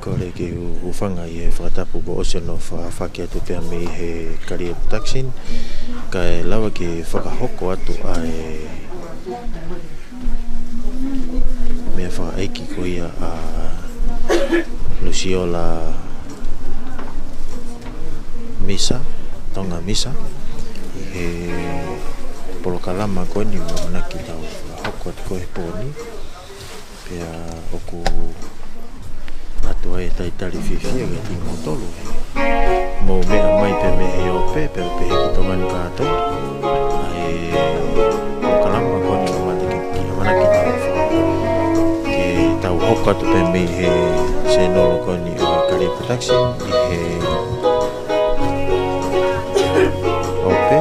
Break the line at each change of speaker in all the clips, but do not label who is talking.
kore ke u ufanga i e whakatapu bo oseno whakake atu pia me he kari e protection ka e lawa ke whakahoko atu a e mea wha eiki ko ia a Lucio Luciola misa tonga misa he polokalama koni kita tau ko koe poni pea oku atua e taitari fifia ke timo tolu mou mea mai pe me e ope pe pe heki tongani kātou ai polokalama koni manaki kita hoka to pe mi he se no ko ni o kare production i he ope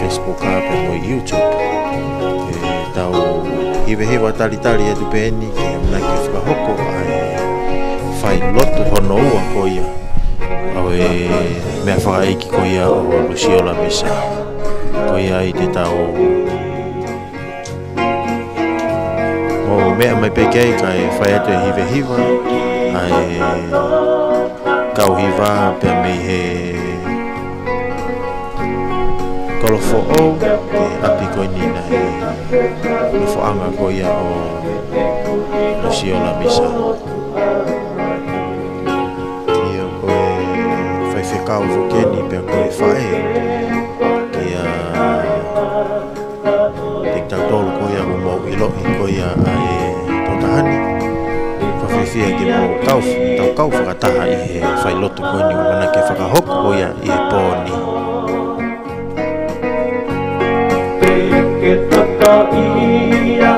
facebook ka pe mo youtube e tau i ve he wa tali tali e tupe ni ke na ke fuka hoko ai fai lotu hono ua ko ia au e mea whaka eiki ko ia o lusiola misa ko ia i te tau o mea mai pekei kai whai atu e hive hiwa ai kau hiwa pia mei he kolofo o te api koe nina he no foanga koe ia o no sio la misa ia koe whaifekau fokeni pia koe whae fia ge mo tau tau kau whakataha i he whailoto koini o mana ke whakahoko hoia i he pōni. Peke taka ia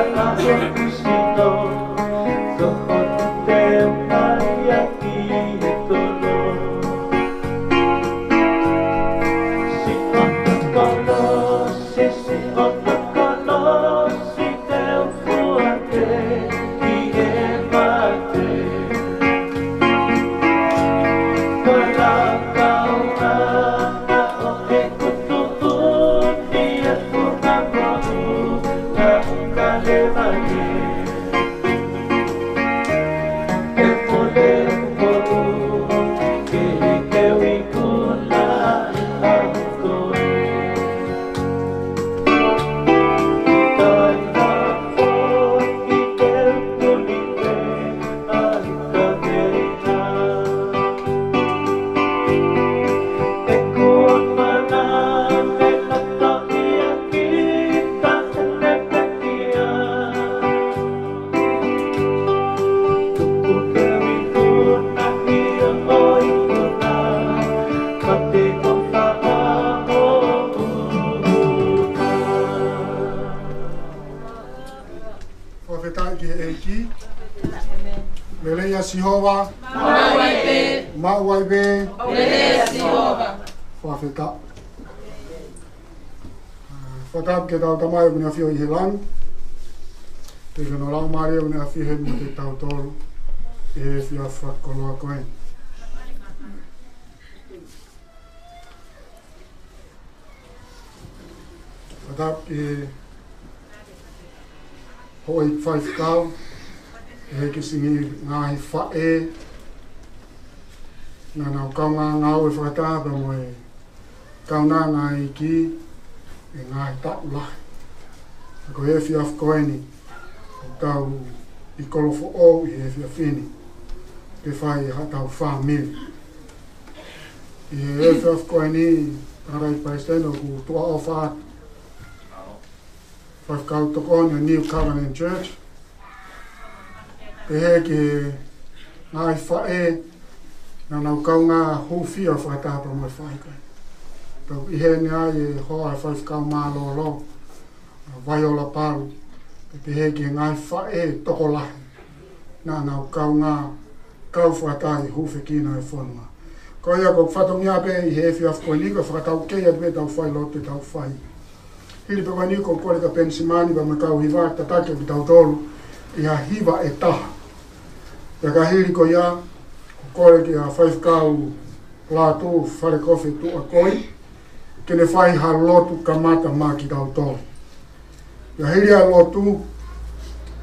te tau tamai unia fio i he lang. Te kono rau maria unia fio he mo te tau toro. E he fio a whakoloa koe. Whatap e hoi whaif kau. E he kisingi ngāhi whae. Nā nau kaunga ngāu e whakatāpa mo e kaunanga i ki. Nā nau kaunga ngāu e whakatāpa mo e kaunanga i ki e ngā e tāu lahi. A ko efi af koeni, o tau i kolofo ou i efi a fini, te whai e hatau whā mili. I e efi af koeni, ara i paisteno, ku tua o whā atu. Whai kau tokoni o New Covenant Church, te heke ngā i whae, nā nau kau ngā hōwhia whai tāpa mai whai Tau ihe ni ai e hoa e whaif kau mā lo lo. Wai o la paru. Te te he ki ngai wha e toko lahi. Nā nā o kau ngā kau whuatai hufe kino e whanua. Ko ia ko whato ngā pe i he fi afko ni ko whakatau kei atu e tau whai lo te tau whai. Hili pewa ni ko kore ka pensi mani wa makau hiwa ta tatu ki tau tolu. Ia hiwa e taha. Ia ka hili ko ia ko kore ki a whaif kau lātū whare kofi tū a koi ke le fai ha lotu kamata ma ki tau tau. Ia hiri a lotu,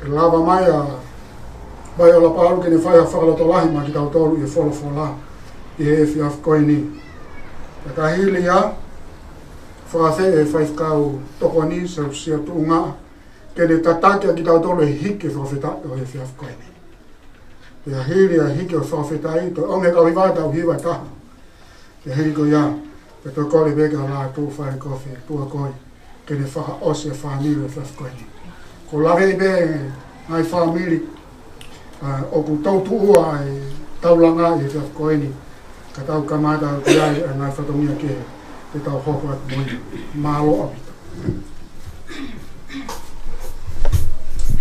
e lava mai a bai ala paru ke ne fai ha whakalotolahi ma ki tau tau i e folo fola i e efi af koi ni. Ia ka hiri a, whaase e fai fkau toko ni, sa usia tu unga, ke ne tatake a ki tau tau e hiki e whawhita i e efi af koi ni. Ia hiri a hiki e whawhita i, to onge kawiwata u hiwa taha. Ia hiri ko ia, pe to koli vega la tu fai kofi tu a koi ke ne fa o se fa ni le fa koi ko la ve be ai fa o ku tau tu e tau la e fa koi ni ka tau kamata ki ai e na fa tonia ke te tau hoko at moi ma lo apito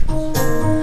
Thank you.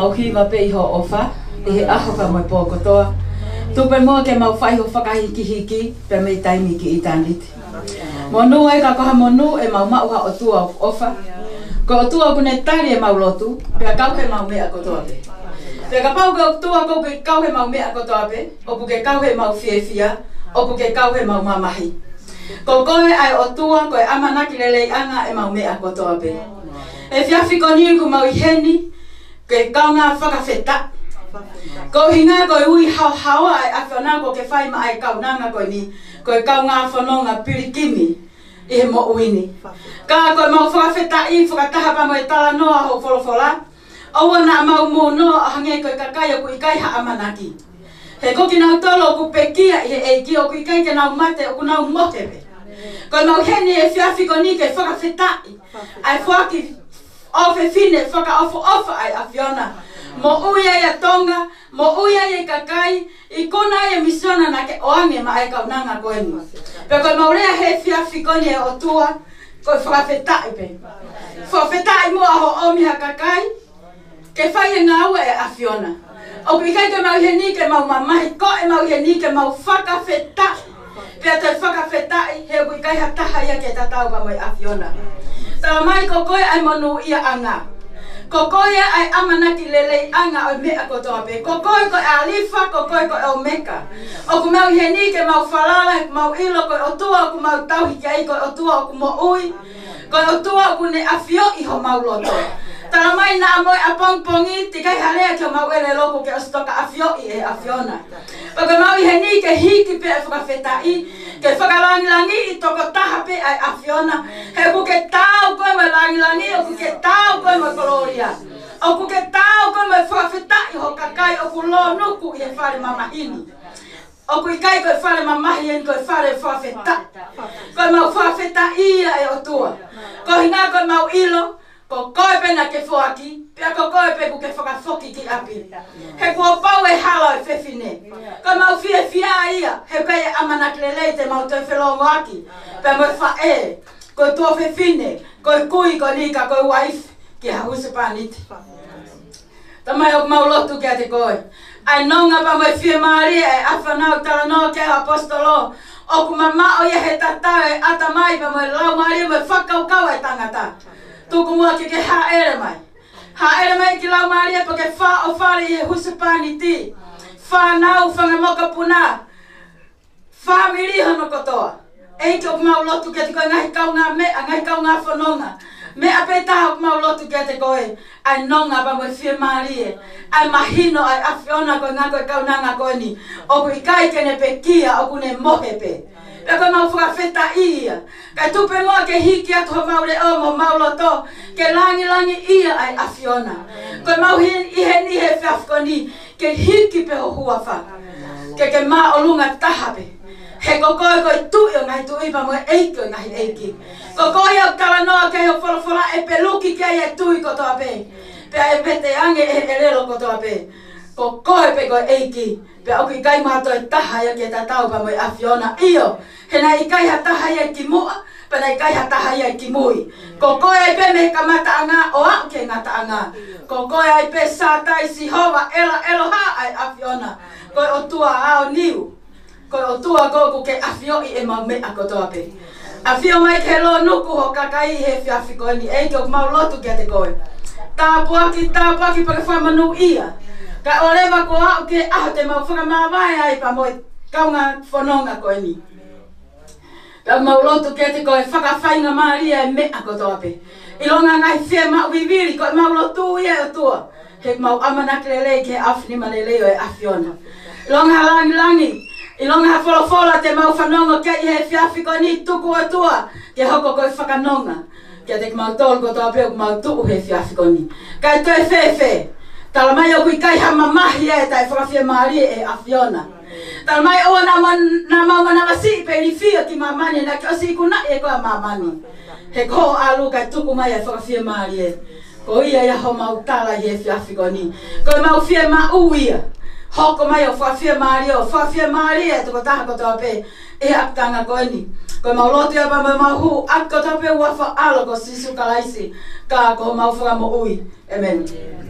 mauhi ma pe iho ofa, i he aho ka moi pōko toa. Tupe mua ke mau whaiho whakahiki hiki, pe mei taimi ki i tāniti. Monu e ka koha monu e mau mauha o tua ofa. Ko o tua kune tari e mau lotu, pe a kauhe mau mea kotoa pe. Pe a ka pau ke o tua kou ke kauhe mau mea kotoa pe, o ke kauhe mau fiefia, o ke kauhe mau mamahi. Ko koe ai o tua koe amanaki lelei ana e mau mea kotoa pe. E fiafi koniu ku mau iheni, tau ngā whakawheta. Ko hinga ngā koe ui hau hau ai a whanau ko ke whai ai kau nanga koe ni. koi kau ngā whanonga pirikimi i he mo uini. Ka koe mau whakawheta i whakataha pa moe tala noa ho wholofola. Aua nā mau mō noa a hangei koe kakaya ku i kai ha amanaki. He koki nau tolo ku pekia i he eiki o ku i kai te nau mate o ku nau motewe. Koe mau heni e fiafiko ni ke whakawheta i. Ai whakawheta ofe fine faka ofo ofa ai afiona mo uya ya tonga mo uya ya kakai ikona ya e misiona na ke oange ma ai kaunanga koenu pe ko maurea hefia fikoni ya otua ko fafeta ipe fafeta i mo aho omi ha kakai ke fai nga ua e afiona e o pikai ke mau ye nike mau mamai ko e mau ye nike mau faka feta pe te faka feta i he wikai ha taha ya ke tatau ka mai afiona Sa mai ko koe ai manu ia anga. Ko koe ai amana ki lele anga o mea ko tope. Ko koe ko alifa, ko koe ko o meka. O ku mau hieni ke mau falala, ku mau ilo, ko o tua, ku mau tauhi ki ai, ko o tua, ku mo ui. Ko o tua, ku ne afio i ho mau loto. Tala mai nā moe a pongpongi, tikai halea ki o mau ele loko ke o stoka afio i e afiona. O ku mau hieni ke hiki pe e whakafetai. Ko te whakalangilangi i toko taha pe ai a Fiona. He kuke tau koe mai langilangi, o kuke tau koe mai gloria. O kuke tau koe mai whawhetai ho kakai o ku lo nuku i e whare mamahini. O kui kai koe whare mamahi en koe whare whawheta. Koe mau whawheta ia e o tua. Koe hinga koe mau ilo, ko koe pena ke fuaki, Pe ako koe peku ke whaka whoki ki api. He kua pau e hala e whewhine. Ka mau fie fia ia, he kai e amana klelei te mau tau whelo o aki. Pe mo wha e, ko tō whewhine, ko i kui ko nika, ko i waif, ki ha husu pāniti. Ta mai o mau lotu kia te koe. Ai nonga pa mo fie maria e nao tala no ke apostolo. O ku ma ma o ye he tatau e ata mai pa mo lau maria mo whakau kau e tangata. Tuku mua ke ke ha ere mai. Ha ere mai ki lau maria pake wha o whare i huse pāni ti. Wha nau whanga moka puna. Wha miri hana kotoa. Ei ki opu mau lotu kia tiko ngahi kau ngā me, a ngahi kau ngā whanonga. Me a pei taha opu mau lotu kia te koe, ai nonga pa mwe whie maria. Ai mahino, ai awhiona koe ngā koe kau nanga koe ni. Oku ikai kai kene pe kia, oku ne mohe pe pe pe mau fua feta ia. Kai tupe moa ke hiki atu ha maure o mo maulo to, ke langi langi ia ai afiona. Koe mau hi ihe ni he fiafko ni, ke hiki pe ho hua fa. Ke ke maa o lunga taha pe. He kokoe koi tu i o ngai tu iwa mo eiki o ngai eiki. Kokoe o karanoa ke o folofola e peluki ke ai e tu i kotoa pe. Pea e ange e elelo kotoa pe. Pea e pete ange e elelo kotoa pe ko koe pe koe eiki, pe oki kai mātou e taha ia ki e tātau pa moi awhiona. Io, he na i kai ha taha ia ki mua, pe nai kai ha taha ia ki mui. Ko koe pe me ka mata o au ke ngā ta anga. Ko koe ai pe sātai si hova ela elo ha ai awhiona. Koe o tua ao niu, koe o tua gōku ke awhio i e mau mea kotoa pe. Awhio mai ke lo nuku ho kakai he whiawhi koe ni eike o mau lotu ki a te koe. Tāpua ki, tāpua ki, pake whamanu ia. Ka ole ko au ke a te mau whanga mā ai pa moi kaunga whanonga koe ni. Ka mau lotu ke te koe whakawhainga maria e mea ko toa pe. I longa ngai whia ma uiviri koe mau lotu ia o tua. He mau amanak lele ke afni ma lele o e afiona. Longa langi langi. I longa wholofola te mau whanonga ke i he whiawhi koe ni tuku o tua. Ke hoko koe whakanonga. Kia te mau tolu ko toa pe o mau tuku he whiawhi koe ni. Kai tue e Kai tue Tala mai au kui kai ha mamahi e tai whakawhia maari e a Fiona. Tala mai au nā mau mana na wasi pe ni fia ki mamani e nā ki osi iku e kua mamani. He ko alu kai tuku mai e whakawhia maari e. Ko ia ia ho mau tala i e whiawhiko ni. Ko e mau fia ma uia. Hoko mai o whawhia maari e, o whawhia maari e tuko taha koto ape e aptanga koe ni. Koe mau loti e a mama mahu, ako tope wafa alo ko sisu kalaisi, ka ako mau whakamo ui. Amen. Amen.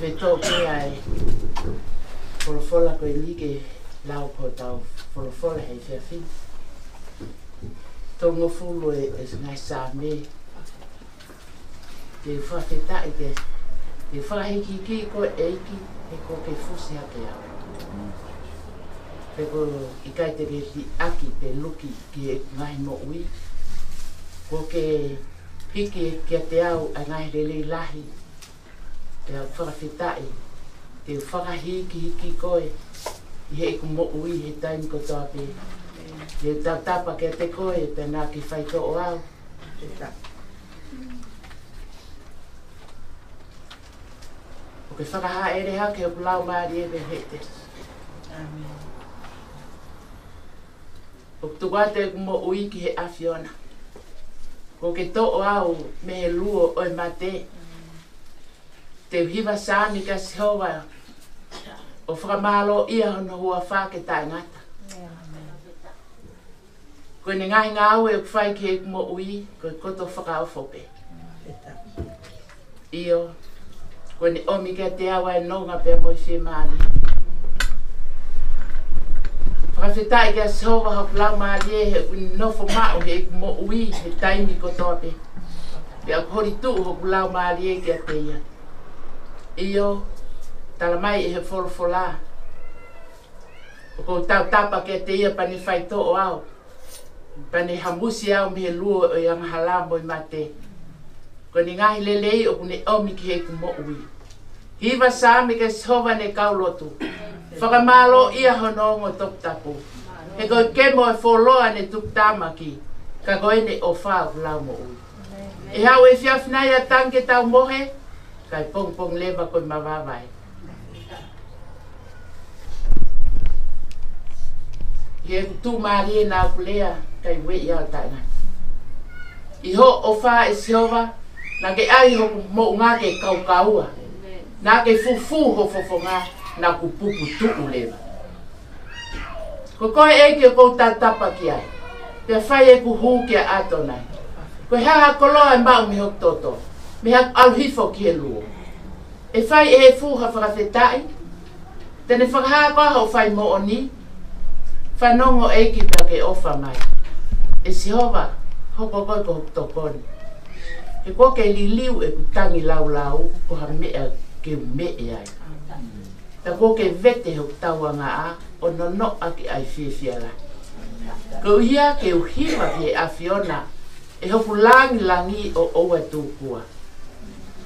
whetou ke ai wholofola koe like lau ko tau wholofola hei whea whi. Tō ngō fulu e, e ngai sā me. Te whaketa i te te whahe ki ki ko e iki he ko ke fuse a te au. Peko i kai te re ti aki pe luki ki e ngai mo ui. Ko ke hiki ki a te au a ngai re lahi e au whakawhetai, te au whakahiki hiki koe, i hei ku mo'u i hei taimi ko tō api. Te au tau tapa kia te koe, te nā ki whai tō o au. O ke whakaha e reha, ke au lau maari e rehe te. O tu wate ku mo'u i ki hei afiona. O ke tō o au me he luo o e mate. Amen te hiva sa mi ka se o fra malo i a no hua fa ke ta na ta ko ni ngai nga o e fa ke mo ui ko ko to fa ka fo pe io ko ni o mi ka te a wai e no nga pe mo si mali fra se ta ke se o ho la ma die he un no fo ma o ke mo ui he taimi ko to pe Ya kori tu ho kulau maa liye kia teia. Amen io tala mai e folo fola ko tau tapa ke te ia pani fai to o au pani hamusi au mi lua o yang e halambo i mate ko ni ngai lelei o kune au mi ke heku mo ui hiva sa mi ke sova ne kau lotu whakamalo ia hono ngo tok tapu he koi kemo e foloa ne tuk ki ka koe ne o fa lau mo ui e hau e fiafnaia tanke tau mohe Thank kai pong pong leva ko ma va ye tu ma li na plea kai we ya ta na i ho ofa e silva na ke ai ho mo nga ke kau kaua na ke fu fu ho fo fo nga na ku pu pu tu u leva ko ko e ke ko ta ta pa ki ai ke fa e ku hu ke atona ko ha ha ko lo e ba mi ho toto to me ha alhifo ki e luo. E fai e he fuha whakafetai, tene whakahaka hau fai mo o ni, whanongo e ki pa ke ofa mai. E si hova, hoko koi ko hukto koni. E kua ke li liu e kutangi lau lau, ko ha mea ke u mea ai. Ta kua ke vete huktau anga a, o no no a ke ai fie fie la. Ko uhia ke uhiwa ke a Fiona, e hoku langi langi o owa tūkua. Amen.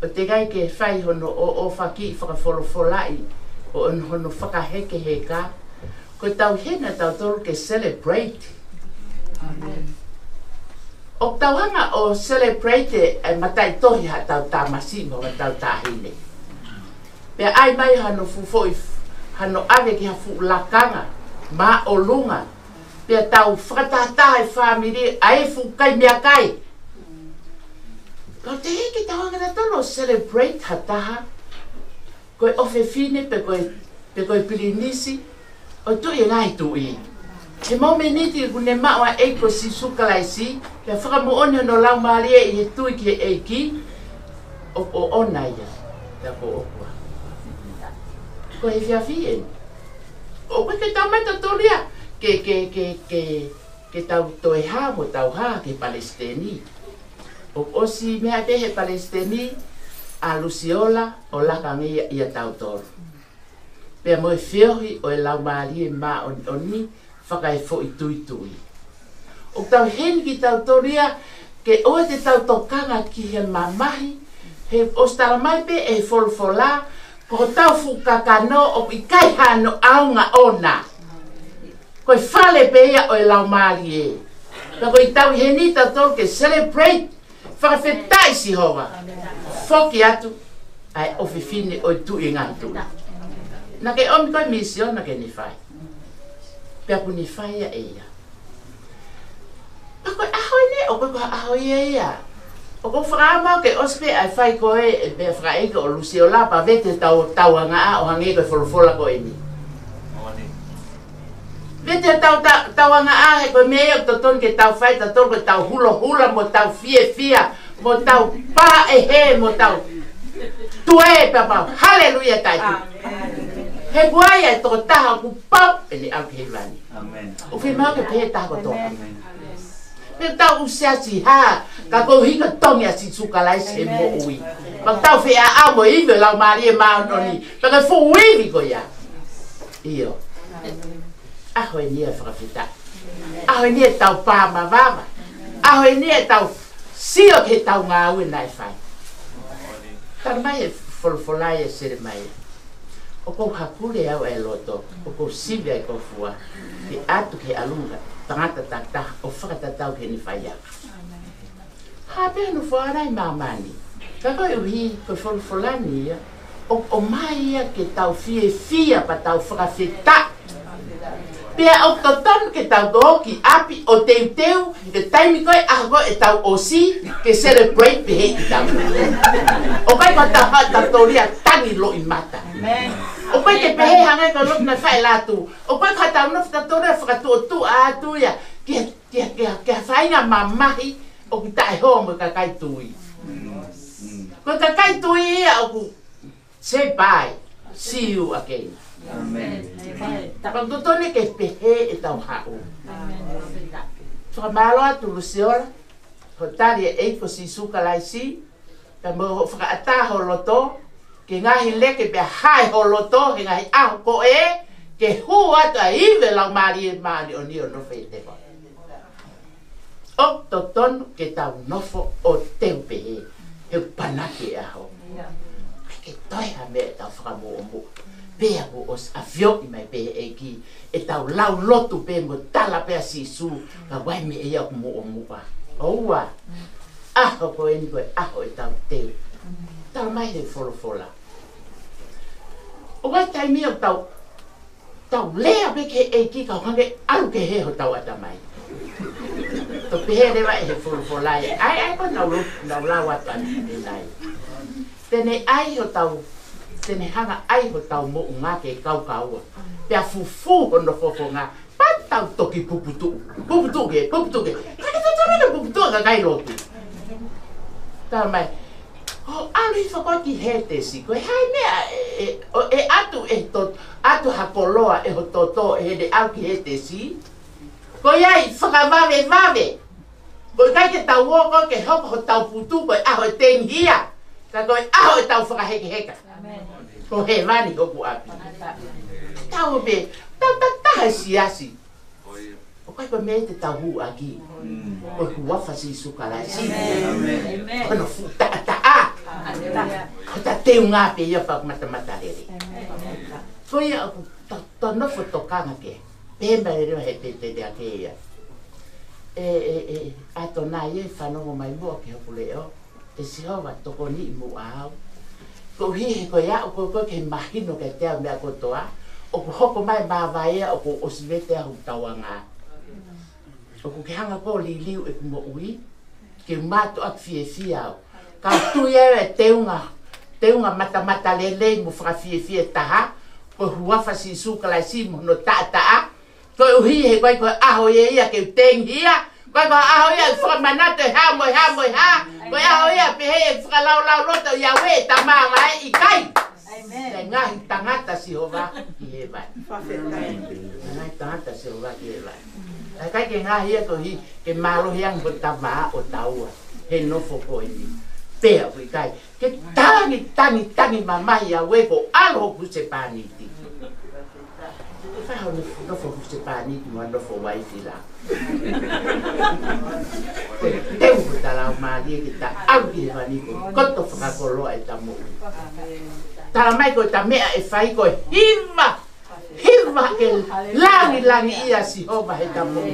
o te gai ke whai hono o o whaki i whakawholofolai o un hono whakaheke he ka. Ko tau hena tau toru ke celebrate. Amen. O tau hanga o celebrate e matai tohi ha tau tā masimo wa tau tā hine. Pe ai mai hano fufoi hano ave ki hafu lakanga ma o lunga. Pe tau whakatātai whamiri a e fukai mea kai. Amen. Kau te hei ki tawanga na tolo celebrate ha taha. Koe ofe fine pe koe, pe koe pili nisi. O tu e ngai tu i. He mau me niti e ku ne maua eiko si suka lai e si. Kia whaka mu one no lau maalia i he e tui ki eiki. O o ona ia. Ta po okua. Koe hei fiafi e. O koe ke tamaita tolia. Ke, ke, ke, ke. Ke tau toi hao, tau hao ke palestini. Ke palestini o osi mea te he palestini a lusiola o laka ngi i a tautoro. Pea moe fiohi o e lau maari e mā o, o ni whaka e fo i tui tui. O tau hen ki tautoria ke o e te tautokanga ki he mamahi he ostara mai pe e folfola ko tau fukakano o i kai hano aunga ona. Koi fale pe ea o e lau maari e. Kako i tau hen i tautoro ke celebrate fakafetai Jehova foki atu ai ofifine o tu inga tu na ke om mission na ke ni fai ku ni ya e ya ahoi ne o ahoi o frama ke ospe ai fai e la pa vete tau tau folofola Pe te tau tau anga a he koe mea to tonu ke tau fai ta tonu ke tau hula hula mo tau fie fia mo tau pa e he mo tau tue e pa pa haleluya tai tu. He guai e tō taha ku pau e le au ke rani. O fi mau ke pe taha ko tō. Pe tau u sea si ha ka kou hika tongi a si suka lai se mo ui. Ma tau fi a a mo ime lau maari e maa noni. Pe ka fu uivi ko ya. Iyo. Amen aho e nia whakawhita. Aho e nia tau pāma vāma. Aho e nia tau sio ke tau ngā ue nai whai. Tāna mai e wholwholai e sere mai. O kou hapule au e loto, o kou sive e kou fua, ki atu ke alunga, tangata tak tak, o whakata tau ke ni whai au. Hape anu whaarai mamani, kakoi uhi kou wholwholani ia, o, o mai ia ke tau fie fia pa tau whakawhita. Yeah. Pea o tatan ke tau toho ki api o teu teu, e taimi koe aha koe e tau o si, ke celebrate pe hei tau. O kai ma tau hata tori a tangi lo i mata. O kai te pehe hanga ka lo na fai latu. O kai ka tau na fata tori a whakatu o tu a atu ia, ke ha kia, kia, kia whainga ma mahi o ki tae ho mo ka kai tui. Ko ka kai tui ia o ku, say bye, see you again. Taka tutone ke pehe e tau hau. Tua malo atu lusiora, ho tari e eiko si suka lai si, ka mo ho whakaata ho loto, ke ngahi le ke pia hai ho loto, ke ngahi aho ko e, ke hu atu a iwe lau maari e maari o nio no fei tewa. O toton ke tau nofo o teu pehe, e panake e aho. Ke toiha me e tau whakamu o mua. pea o os avio i mai pea e ki e tau lau lotu pe mo tala pea sisu ka wai me e au mo o mua oua aho ko eni koe aho e tau te tau mai de folofola o wai tai mi o tau tau lea pe ke e ki ka hange alu ke he ho tau ata mai to pehe le vai he folofola e ai ai ko nau nau lau ata ni nai tene ai ho tau te me hanga ai ho tau mo unga ke kau kaua. Te a fufu hono fofo ngā, patau toki puputu. Puputu ke, puputu ke. Kaka tau tau rana puputu ka kai roti. Tā mai, ho alu i whakoti he te siko. E hai mea, e, e atu e to, atu hakoloa e ho toto e he de au ki he te si. Ko iai, whakavave, vave. Ko i kai te tau wako ke hoko ho tau putu koi aho te ngia. Ka koi aho e tau whakaheke heka. Amen. He nani huko wapi? Taube. Tata tahasi si O pai vai meter tabu aqui. O que eu fazer isso cara? Sim. Amém.
Quando futa tá
ah.
Tá tem um ia para matar matar ele. Foi a tá não foi tocar aqui. Bem bem ele vai ter de aqui. E a tonai fa no mai boa que eu pulei. Esse hova tocou ni ao. ko hi hi ko ya ko ko ke mahino ke te me ko toa o ko hoko mai ba ba ya o ko osvete a hutawanga o ko ke hanga ko li li e mo ui ke mato ak fie fie au ka tu ye e te unga te unga mata mata le le mo fra fie fie taha ko hua fa si su kala si mo no ta ta a ko hi hi ko ko a ho ye ya ke teng hi Ba ba a hoya so mana te ha mo ha mo ha. Ba a hoya pe he e fra la la lo te ya we ta ma la e kai. Amen. Nga i tangata si ho va i e va. Fa Nga i tangata si ho va i e va. Ai kai ke nga hi e to hi ke ma lo hi an ho ta va o ta u. He no fo ko i. Pe a we kai. Ke tangi tangi tangi ma ma ya we ko a lo ku se pa ni ti. Fa ho no fo ku se pa ni ti ma no fo wa i ti la. Amen. Teu kita lau mari kita au ki mani ko koto fa ko lo e tamu. Tala mai ko tamea e fai ko hima. Hima ke langi langi ia si hova he tamu.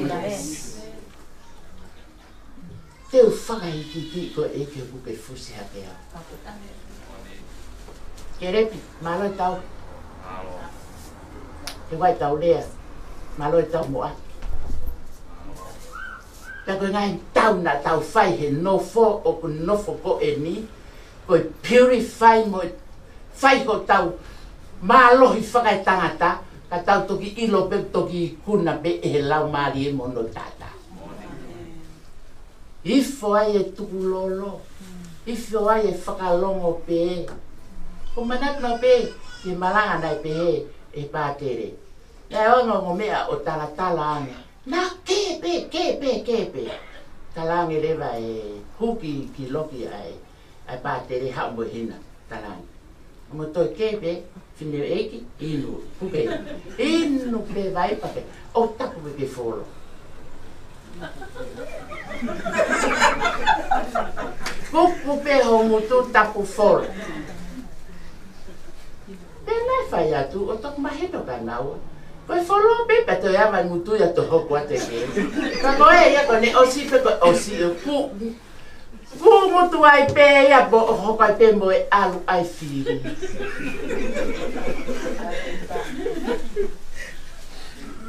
Teu whaka i ki ti ko e ke bupe fusi hake au. Kerepi, malo tau. Te wai tau lea, malo tau moaki. ka koe ngai tau na tau fai he nofo o ku nofo ko e ni, koe purify mo e fai ko tau maalohi whakai tangata, ka tau toki ilo pe toki kuna pe e he lau maari e mono tata. Mm. Ifo ai e tuku lolo, mm. ifo ai e whakalongo pe e, ko manatno pe e malanga nai pe e, e pātere. Ia e ono ngomea o tala tala anga. Nā kēpē, kēpē, kēpē. Ta lāngi rewa e huki ki loki ai, ai pātere haumu hina, ta lāngi. Amo toi kēpē, whine eiki, inu, kupē, inu pē vai pake, o tapu pē fōlo. Kupu pē homo tu tapu fōlo. Pē nai whai atu, o tok mahenoka nāua. Pē nai whai atu, o tok mahenoka nāua. Follow me, but I have a mutu ya to hook what again. Tango e ya kone osi pe ko osi pu... ku mutu ai pe ya bo hook eh, ai pe mo alu ai feel.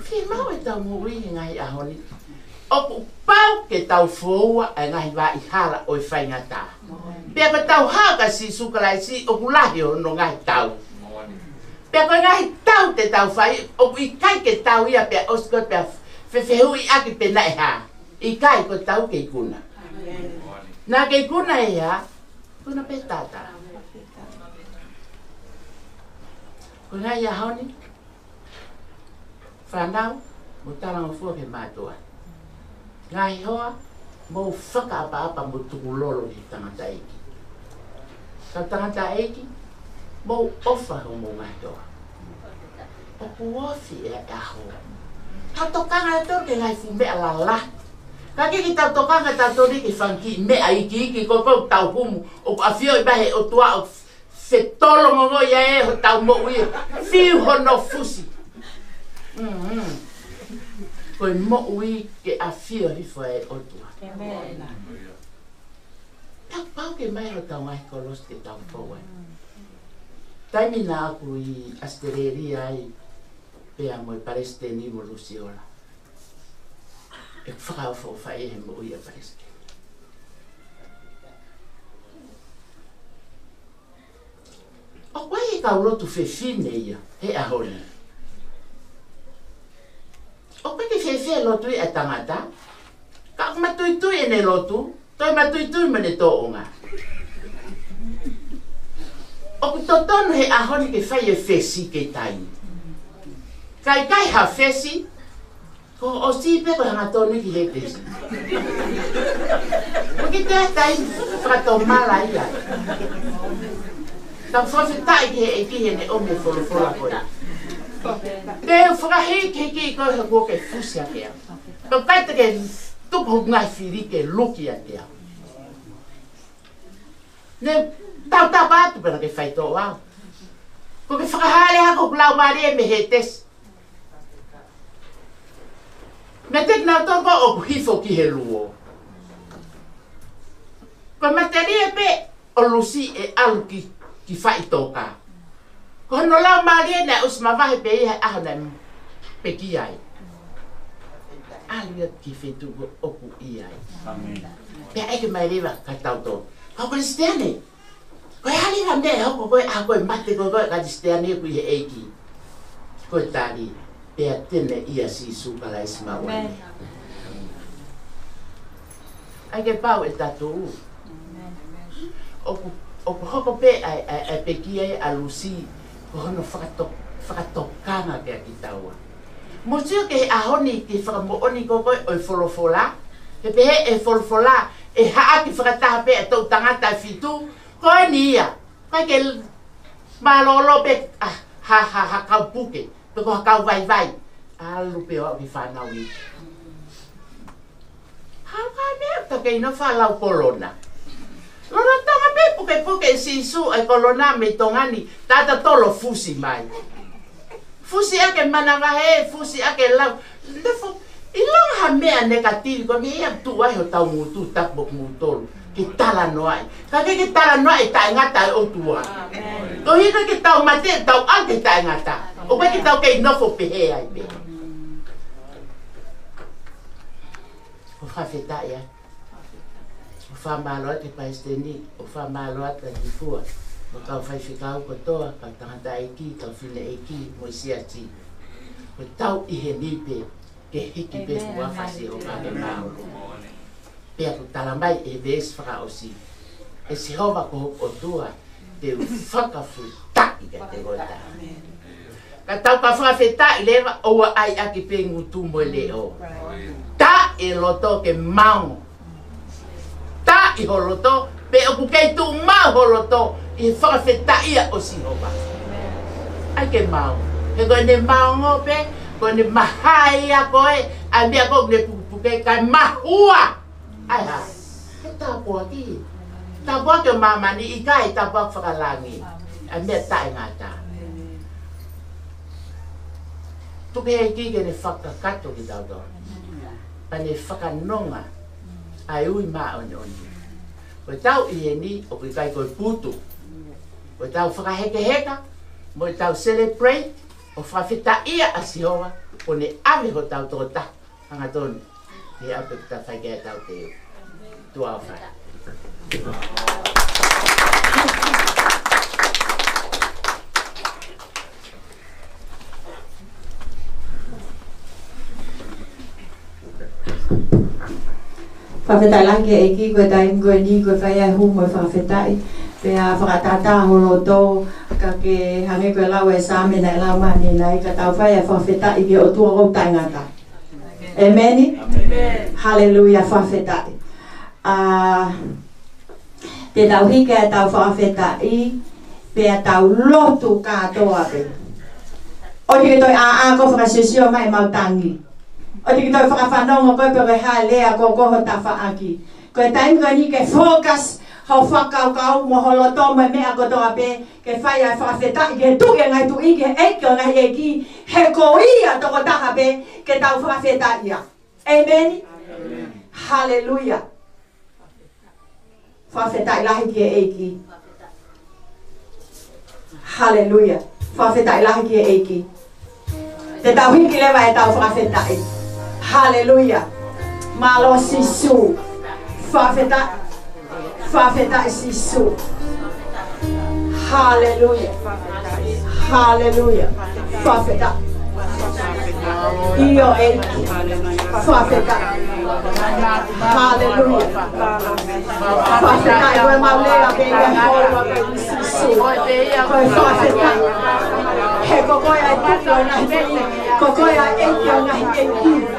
Ki mau e tau muri ngai a honi. O pau ke tau foua e ngai wa i hala o i whaingata. Pea ko tau haka si sukalai si o kulahi o no ngai tau. pe ko ngai tau te tau fai o i kai ke tau ia pe o sko pe fe fe hui a ki pena e ha i kai ko tau ke kuna na ke kuna e ha kuna pe tata ko ngai ia honi whanau mo tala o fuo ke mātua ngai hoa mo whaka apa apa mo tuku lolo ki tangata eki ka tangata eki mou ofaru mou ngatoa. O kuosi e aho. Ha tokanga e tō ke ngai si mea la la. Ka ki ki tau tokanga tau tōri ki whanki mea iki iki koko tau humu. O awhio i bahe o tua o se tolo mongo ia e ho tau mo ui. Fiu hono fusi. Koe mo ui ke awhio i whae o tua. Amen. Tau pau ke mai ho tau ngai kolos ke tau pau ai. taimi nā aku i Astereria ai pēa mo i Palestini mo Lusi ora. E whakau fau whai e mo i a Palestini. O kua e kau rotu whewhine ia, he ahori. O kua ke whewhi e lotu i a tangata, ka ak matuitui e ne lotu, toi matuitui me ne tōonga o ki totonu he ahoni ke whai e fesi ke tai. Kai kai ha fesi, ko o si peko hanga tonu ki he fesi. O ki tea tai whakato mala ia. Tam fosu tai ki he e ki he ne ome fola fola koe. Te o whakahe ke ke i koe ha kua ke fusi a kea. Ko kai te ke tupu ngai whiri ke luki a kea. Ne, Tau tau pa ah, tu pera ke fai toa. Ko ke ha hako blau ma e me hetes. Me tek nau tōko o ki he luo. Ko materi e pe o e alu ki, ki fai tōka. Ah. Ko hono lau ma e na he eh, pe i he ahona pe ki ai. Alu ah, ki whetu oku oh, i ai. Amen. Pea eke mai rewa kai tau tō. Kau Koe hali ra mea hoko koe a ka mate koe koe ko stea ni koe he eiki. Koe tani pea tene ia si su kala isi ma wane. Ai ke pau e tatu u. Oku, oku hoko pe a, a, a pekia e a lusi ko hono whakatok whakatokanga pia ki taua. Mo tio ke ahoni ki whakamooni koko o i wholofola, ke pehe e wholofola e haa ki whakataha pe e tau tangata e fitu, koenia kai ke malolo pe ah, ha ha ha kau puke pe ko kau vai vai alu pe o vi na wi ha ka ne to ke ina fa la kolona Lora tanga me puke puke si su e kolona me tongani to tolo fusi mai. Fusi mana ga he, fusi ake lau. Nefo, ilang hamea negatif, kwa mi ia tuwa heo tau mutu, bok mutolu. ki tala noai. Ka ke ki tala noai ta inga ta o tua. O hika ki tau mate tau ante ta inga ta. O pa ki tau kei nofo pehe ai pe. O fa feta ya. O fa maloa te paeste ni. O fa maloa ta ki fua. O kau fai fikau kotoa. Ka tangata e ki. Kau fine e ki. Mo isi a ti. O tau ihe ni pe. Ke hiki pe kua fasi o kake maoro. Amen. pero talambai e des fra aussi. E se hova ko o tua te u faka futa i ka te gota. Ka tau ka fra feta i leva o ai a ki pengu tumbo le o. Ta e loto ke mau. Ta i holoto pe o kukei tu mau holoto i faka feta ia o si hova. Ai ke mau. He kone mau ngope, kone mahai a koe, a mea kone pupuke kai mahua. Mahua. ai ha ke ta po ki ta po ke mama ni ikai ta po fa la ni a me ta nga ta tu ke ki ke ne fa ka ka to ki da do pa ne fa ka no nga ai u ma o ni o ni o ta u ye ni o ki kai ko putu o ta u fa ka he ke he ka mo ta u celebrate o fa fita ia a si o ne ave ho ta u to ta Angatoni. 手当てくださいで歌うというドアをさ
Whawhetailange e ki koe tai koe ni koe whai ai humo e whawhetai. Pea whakatata holo tō ka ke hange koe lau e sāmena e lau mani nai ka tau whai e whawhetai o tua kou taingata. Amen. E Amen. Hallelujah, whawhetai. Uh, ah, te tau hike a tau whawhetai, pe a tau lotu katoa pe. O tiki toi a a ko whakasesio mai mau tangi. O tiki toi whakawhanongo koe pe reha lea ko koho ta whaaki. Ko e taimu ka nike focus hau whakau kau mo holo tō mai mea kotoa pe ke whai ai whawhetai ke tuke ngai tu ike eke o ngai eki he ko ia toko taha pe ke tau whawhetai ia. Yeah. Amen. Amen. Hallelujah. Whawhetai lahi ki e eiki. Hallelujah. Whawhetai lahi ki e eiki. Te tau hiki lewa e tau whawhetai. Hallelujah. Malo sisu. Whawhetai. Whawhetai sisu. Hallelujah. Hallelujah. Whawhetai. Io e Swastika.
Hallelujah. Swastika igual mablela beya ngoba bekusisu. Swastika. He kokoya ikuyona ikuyona ikuyona ikuyona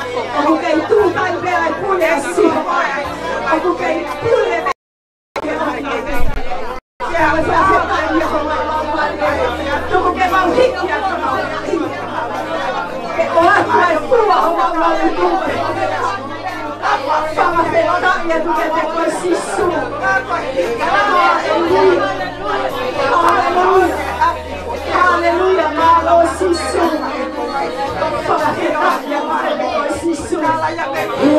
Porque tout va bien pour les citoyens. Porque pour les
Fala pela da minha do que ah, é coisa isso. Aleluia.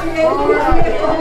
Thank you.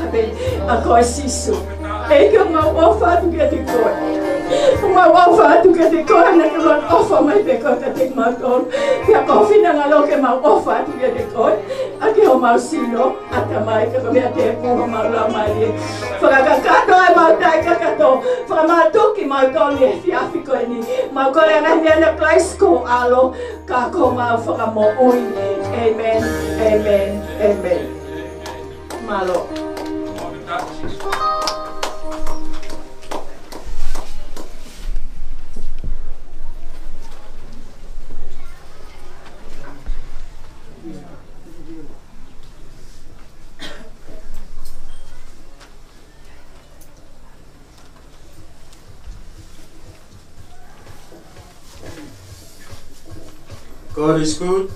Amen. Encore siso. Eke mauofa tuketikoa.
Mauofa tuketikoa na ke lon
ofa mai peko katik maton. Kia kofi na ngalo ke mauofa tuketikoa. Ake ho mau silo atamai ke kome ate puho mau lamai. Whakaka kato e mau tai kakato. Whakamatuki mau toni e fiafiko e ni. Mau kore ngai ana klaisko alo. Kako mau whakamoui. Amen.
Amen. Amen.
his food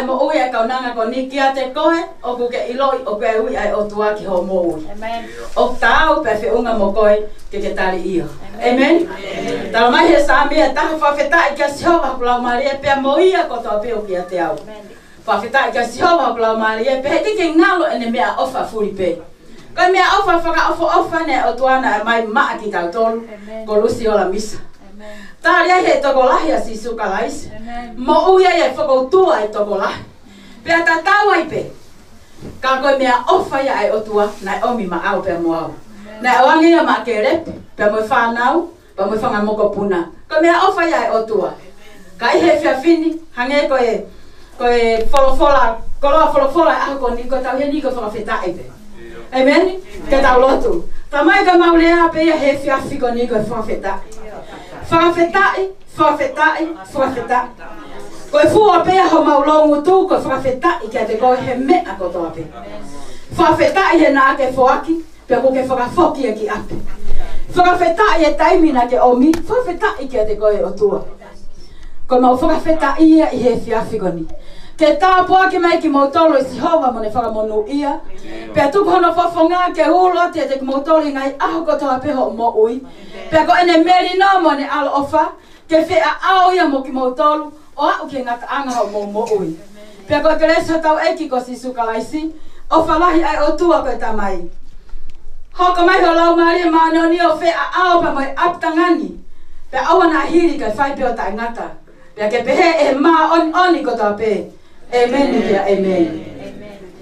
ai mo ui ai kaunanga ko ni kia te koe, o ku ke iloi o ke ui ai o tua ki ho mo ui. O tau pe fe unga mo koe ke ke tali ia. Amen. Amen. Amen. Tala mai he sa mea tahu whawheta i kia siho wa kulau maria e pe mo ia ko tau peo kia te au. Whawheta i kia siho wa kulau maria e pe he te ke ngalo ene mea ofa furi pe. Koe mea ofa whaka ofo ofa ne o tuana e mai maa ki tau tolu ko lusi o la misa. Amen. Tā rea he toko lahi a si suka lais. Mo ui ai ai whakautua e toko lahi. Pea ta tau ai pe. Ka koe mea ofai ai o tua nai omi ma au pe mua au. Nai au angi a ma ke rep, pe mui whanau, pe mui whanga moko puna. Ka mea ofai ai o tua. Ka i he fia fini, hange koe, koe wholofola, koloa wholofola e ai ako ni, koe tau he ni koe whakafeta ai pe. Amen? Ka tau lotu. Tamai ka maulea pe ia he fia fiko ni koe whakafeta. Amen whawhetae, whawhetae, whawhetae. Ko e fua pēa ho mau longu tū, ko e whawhetae kia te koe he mea ko tō api. Whawhetae he nā ke fōaki, pe ko ke whakafoki e ki api. Whawhetae e taimina ke omi, whawhetae kia te koe o tua. Ko mau whawhetae ia i he fiafikoni. Ke tā pua ke mai ki mautolo i si hova mone whakamono ia. Pea tuku hono whawhonga ke hulo te te ki mautolo i ngai aho ko tawa peho mo ui. Pea ko ene meri nā mone alo ofa ke whea ao ia mo ki mautolo o au ke ngata anga ho mo mo ui. Pea ko te reso tau eki ko si suka laisi o whalahi ai o tua koe ta mai. Hoko mai ho lau maria e maaneo ni o whea ao pa mai aptangani. Pea awana hiri kai whaipeo tai ngata. Pea ke pehe e maa on oni ko tawa Amen. Amen. Amen.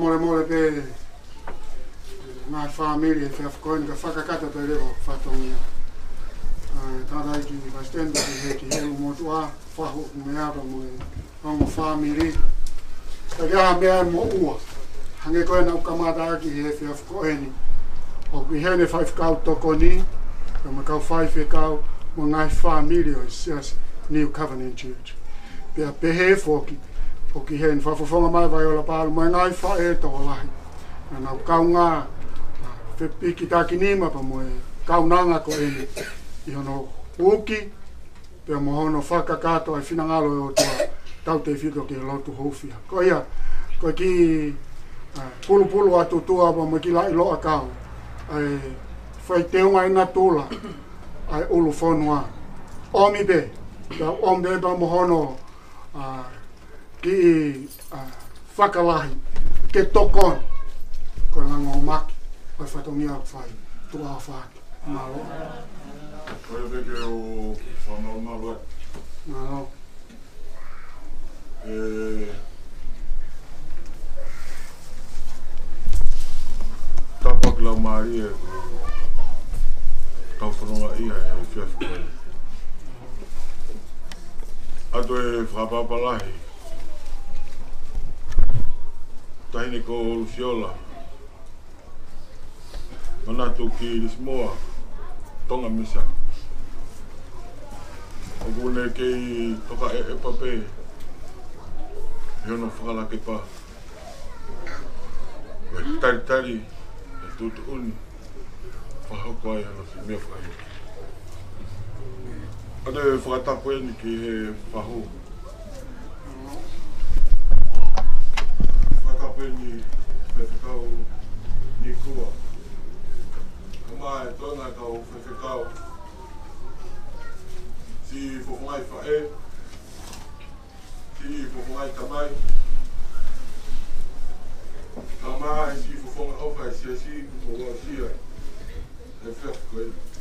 more more pe my family if you've gone the fuck out the river fatong ah tada ki ba stand the head ki hello mo twa fa ho me family ta ga me mo u hange na ka ma da ki ni o ki five kau to ko ni ka five kau mo ngai family o New Covenant Church. Pea pehe foki, foki hen, whafafonga mai vai ola pālu mai ngai wha e toho lahi. Na nau kau ngā, whe piki tāki nima pa moe, kau nanga ko ene, i hono uki, pea mohono whakakato ai whinangalo e o tua tau te whito ki lotu hofia. Ko ia, ko ki pulu pulu atu tua pa moe ki lai loa kau, ai e, whai teunga ina tula, ai e ulu whonua. Omi be, ka onde ba mohono a ki a fakalahi ke tokon ko na ngo mak ko fa to mi ak fai to a fa ma lo
ko de ke o fa no ma lo ma lo e tapak la maria e, ka fa no la ia e o fiafu ato e whapapalahi. Taini ko Rusiola. Manatu ki Lismoa. Tonga Misa. Ogune ki toka e e pape. Hiono whakala ke pa. Tari tari. E tutu uni. Whahokoa e hana si mea whakala. Ane whakata koe ni ki he whahu. Whakata koe ni whetekau ni kua. Ka mai tōna kau whetekau. Si whuhungai whae. Si whuhungai tamai. Ka mai si whuhunga opa e si e si kua wā siai. Ne whetekau koe ni.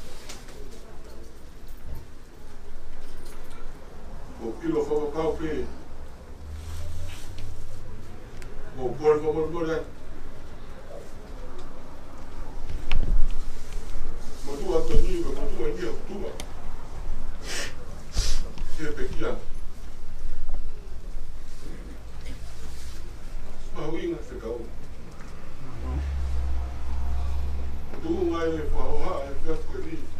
òbí lọ fọwọ́ ká pé mo gbọ́ fọwọ́ lọ́rẹ́ mo tún wá tọ́ ní ìwé mo tún wá ní ẹ̀kú wá ṣe pèkìlà máa wí ní àfẹ́kà o. Tu vai falar, eu já conheço.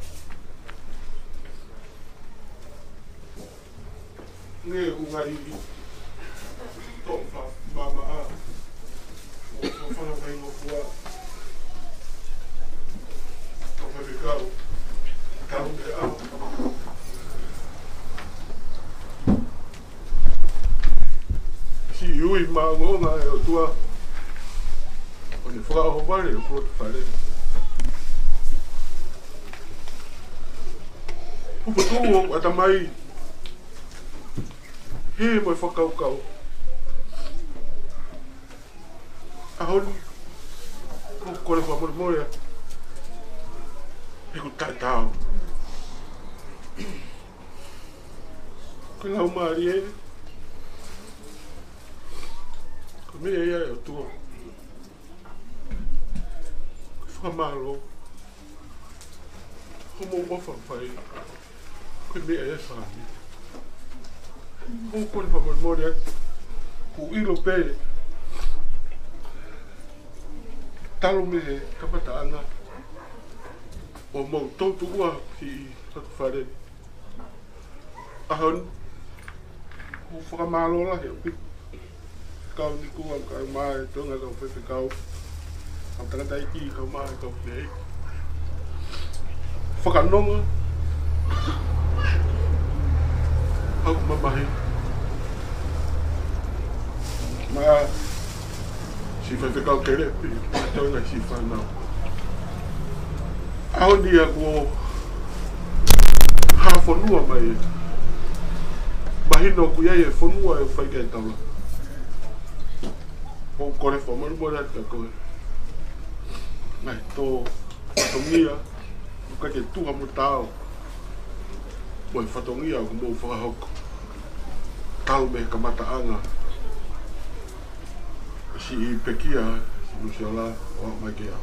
ne unga i i to fa ma ma a o to fa na vai no fua to fa de kau kau de a si ui ma ngō nga e o tua o ni fua ho pare o kua te pare Pupatū o atamai Hii mwefaka ukao. Ahoni. Kukole kwa mwere mwere. Hiku tatao. Kila umari ele. Kumia ia ya tua. Kufamalo. Homo wafafai. Kumia ia sami. un poli pa memoria ku ilo pe talo me he kapata ana o mou tautu ua ki hatu whare ahon ku whakamalo la he upi kau ni kua ka e maa e tonga kau pepe kau kau tangata iki kau maa e kau pepe whakanonga alguma barriga. Mas se vai ficar o que ele Então não se é faz não. Aonde é o ha fonua mai? Bahino kuya ye fonua eu fai que tal. Bom core fomar bora ta ko. Mas to fatongia, o que é muito tal mutal. Bom fatongia, como vou falar tau me ka mata anga si i pekia si musiala o magia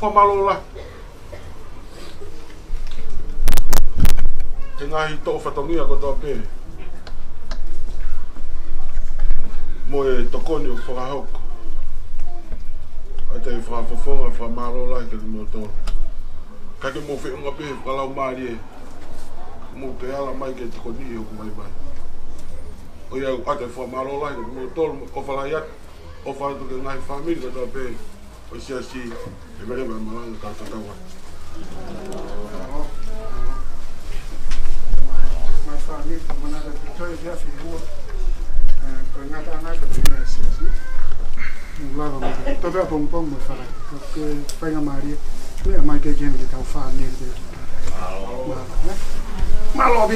fa malola te ngahi tō whatangia ko tō pē mo e tokoni o hok a te whakafofonga whamarola i kati mo tō kake mo whiunga pē whakalau maari e mo te ala mai ke tokoni e hoku mai mai o ia o ate fo malo lai mo tol o fala ia o fala to na família da pe o se assim e vere ma malango ka ta kawa
ma família como nada que toi já ficou nada nada eh, que tinha se assim lava mas to be pom pom mo fala que pega Maria minha mãe que gente da família dele né?
malo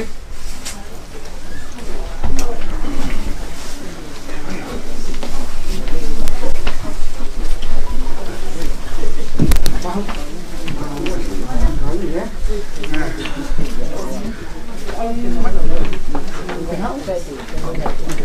好。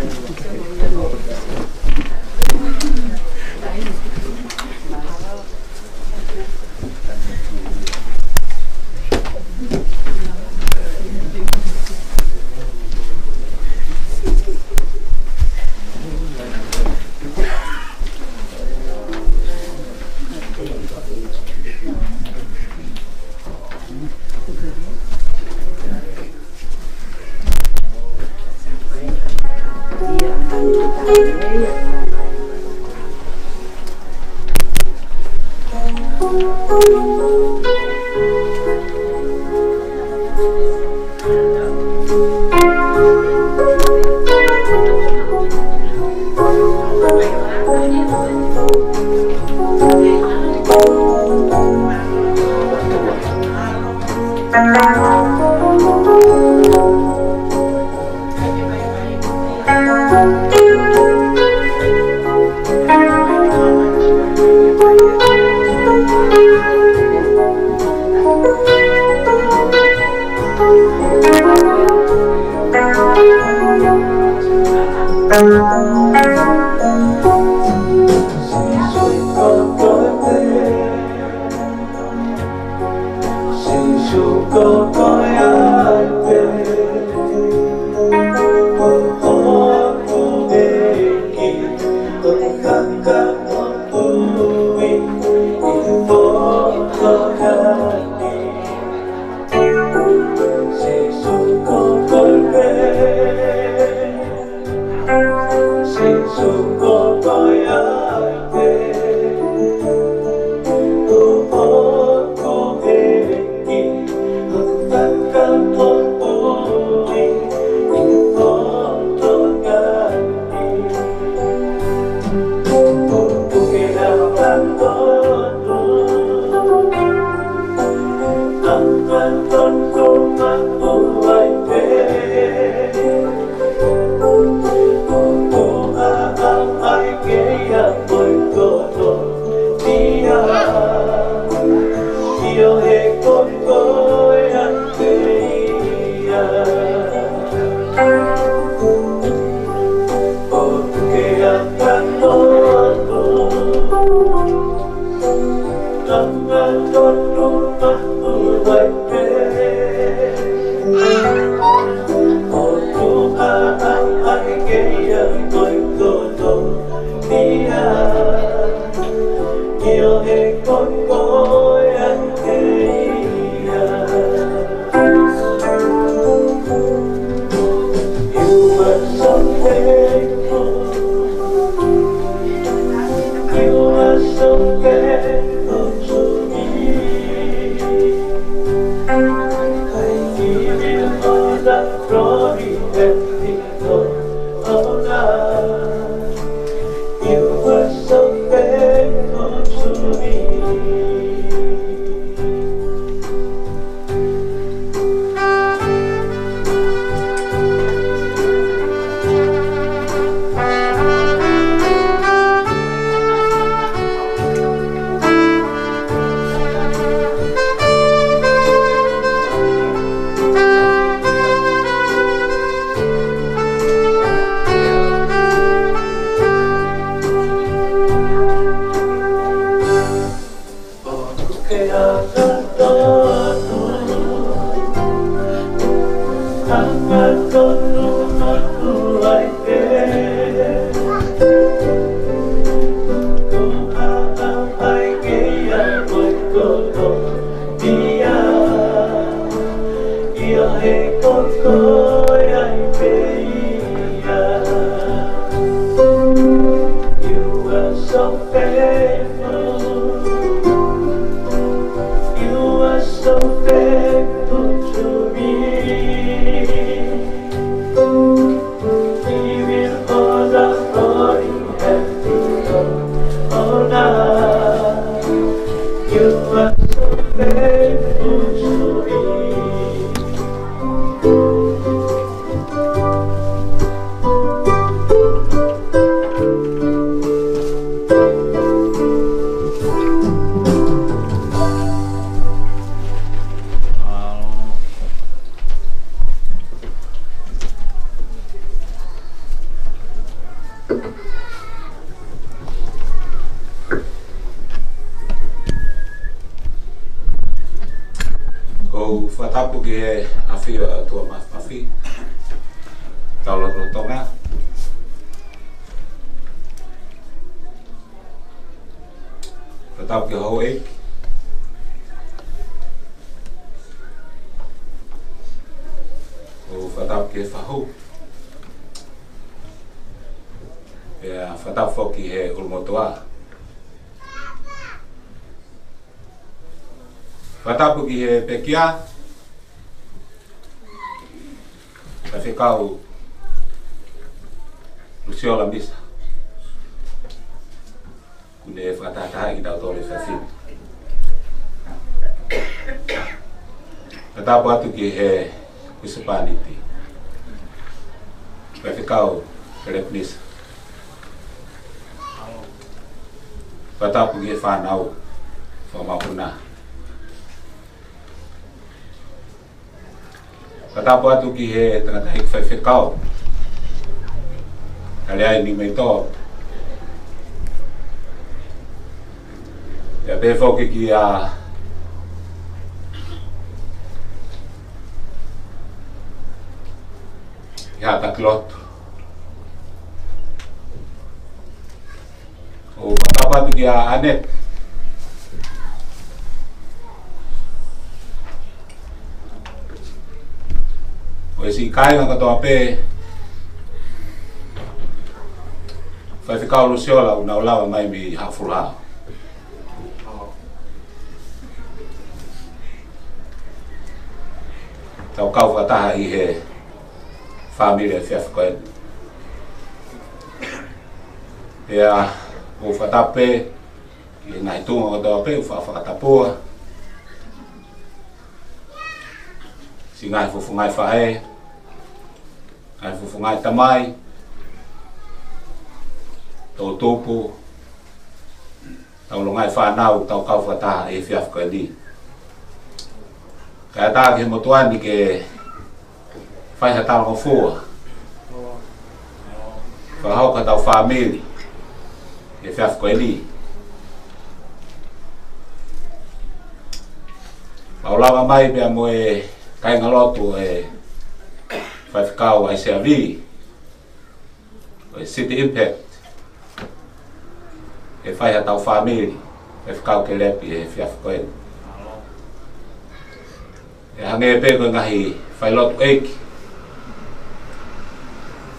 Katabadugi que é hiki whai eh, whekau. Kale ai ni mai tō. é bem whoke que a... já tá klotu. O que a anet. kai nga to phải fai fi kau lusio la una ola mai mi ha fula tau kau fa taha i he familia e fia fa koe ia u fa tape i e nai tunga o to ape u fa fa tapua singai fufungai fa e ai fufungai tamai, tau topo, tau longai whanau, tau kau whata e whiaf ka li. Kaya tā ke motoa ni ke whai ha tālongo fua. Whahau ka tau whameli, e whiaf ka li. Maulawa mai pia mo e e eh, vai ficar, o se o City impact. E faz a tal família, vai ficar o que ele e fia ficou ele. E a minha pega na faz loto eik.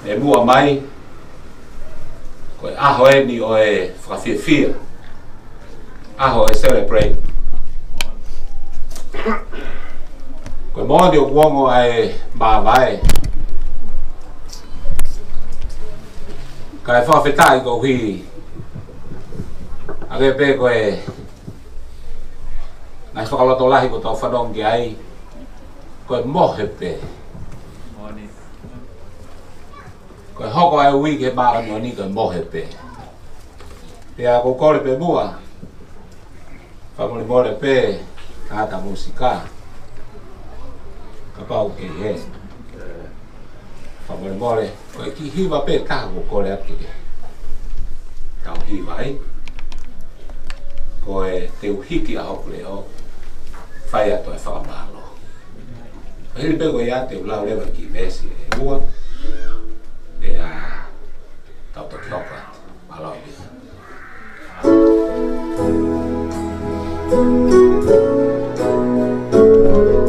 E mua mai, a aho ou ni o a whakawhiawhia. Aho e celebrate. Bom de Guango ai Bavai. Kai fa fetai go hi. Age pe ko e. Nai fa kala to lahi ko to fa dong ki ai. Ko mo hepe. Ko hoko ai wi ke ba no ni ko mo hepe. Pe a ko kore pe bua. Fa mo le pe. Tata musica. apaukeie famolemole koe ki hiwa pe kāko kore atire tau hiwa ai koe te uhiki a hoku leo whai ato e whakamalo hiri pe koe a te ulau lewa ki mesi e mua e a tau te kioko atu malau bita e Thank you.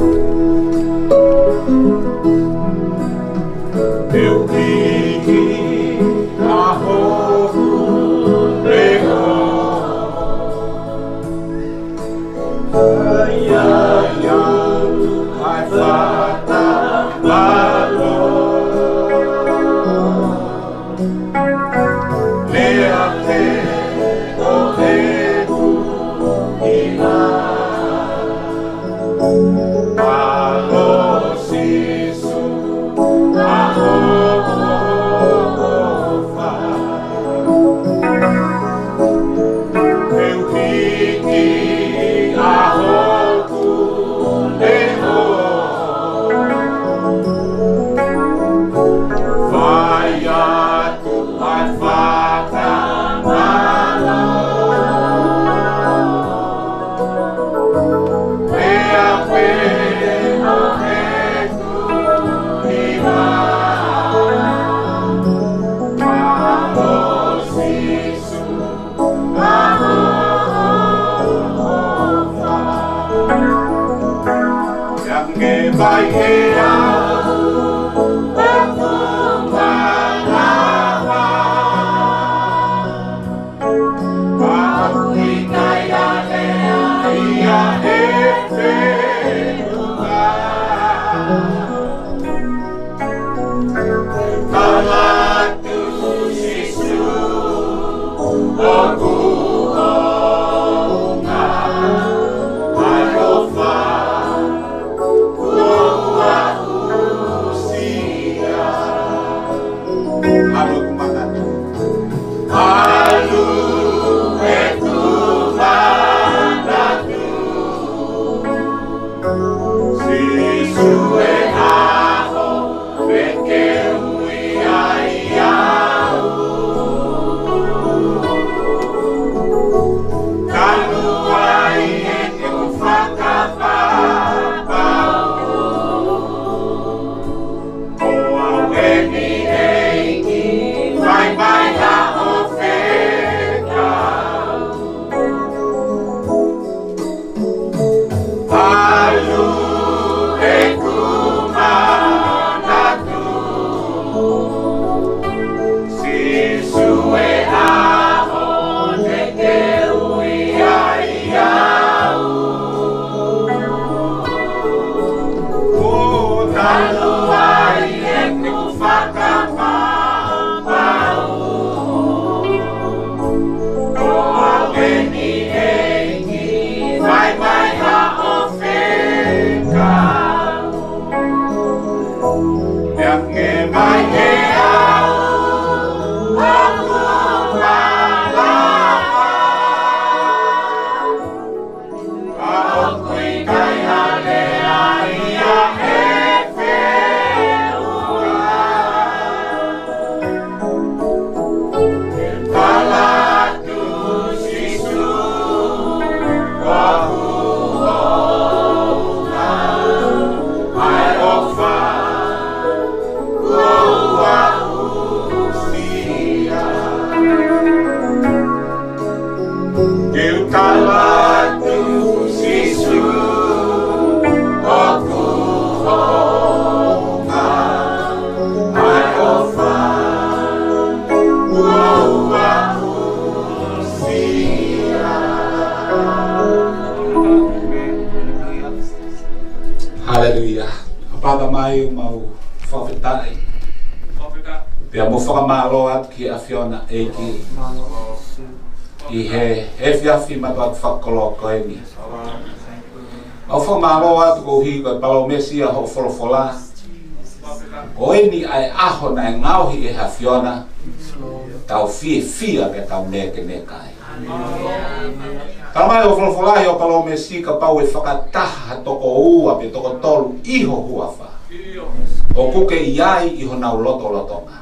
puke iai i ho nau loto lotonga.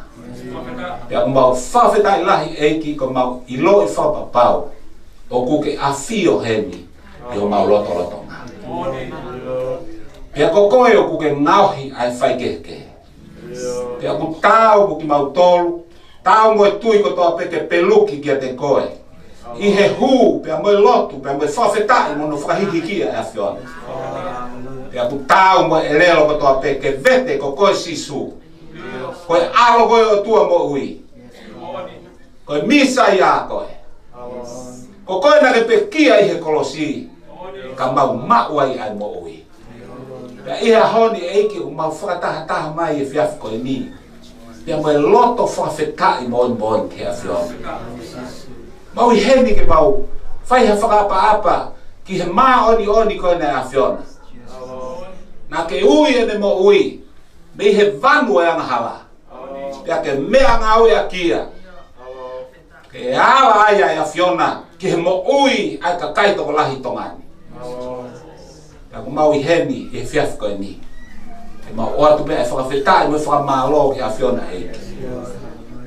Pea mau whawhetai lahi eiki ko mau i lo i whapapau o kuke a fio hemi i ho mau loto lotonga. Pea ko koe o kuke nauhi ai whaikeke. Pea ku tau kuki mau tolu, tau moe tui ko toa peke peluki kia te koe. I he hu, pea moe lotu, pea moe whawhetai mono whahiki kia e a fiona. e atu tau mo e lelo ko toa peke vete ko koe sisu ko e alo koe o tua mo ui ko e misa i a koe ko koe na ke pekia i he kolosi ka mau maua i ai mo ui ka i a honi e ike u mau whakataha taha mai e fiafu koe ni pia mo e loto whafeta i mo in bon ke a fiafu mau i heni ke mau fai ha whakapa apa ki he maa oni oni koe na a fiona Nakeuy e mo uy. Me he vanu e Ya que me au ya Que la Que he mo ai ka lahi tongani. ku mau i fiafko ma me a Fiona e.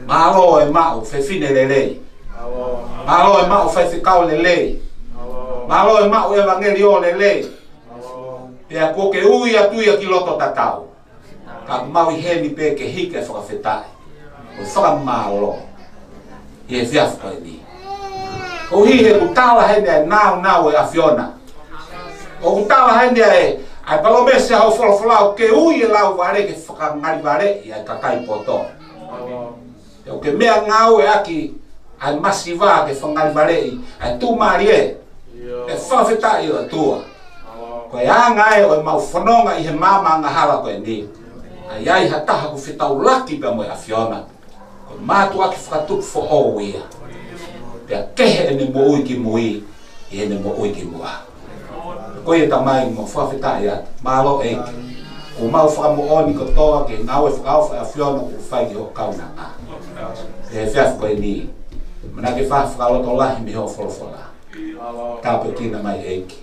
Malo e mau whewhine lelei. Malo e mau Malo e mau evangelio e a koke ui atu i a kiloto tatau. Ka maui hemi pe ke hike whakawhetai. O whakamalo. He e whiawhaka e ni. O hi he kutawa hene e nao nao e a Fiona. O kutawa hene e ai palo hau wholofolau ke ui e lau ware ke whakangari ware i ai kakai poto. E o ke mea ngau e aki ai masiva ke whangari ware i ai tūmari e. E whawhetai o tua. ko ya ngai o mau fononga i he mama nga hala ko ni ai ai hata ha ku fitau lati pe mo ya fiona ko ma tu ki fa tu fo o we ya te ke he ni mo i ki mo i e ni mo i ki mo a ko ye ta mai mo fa fita ya ma lo e ko mau fa mo o ni ko to a ke nau e fa o fa fiona ku fa i ho ka na a e fa ko ni Mana ke fa fa lo to lahi mi ho fo fo la. Ka pe ki na mai e ki.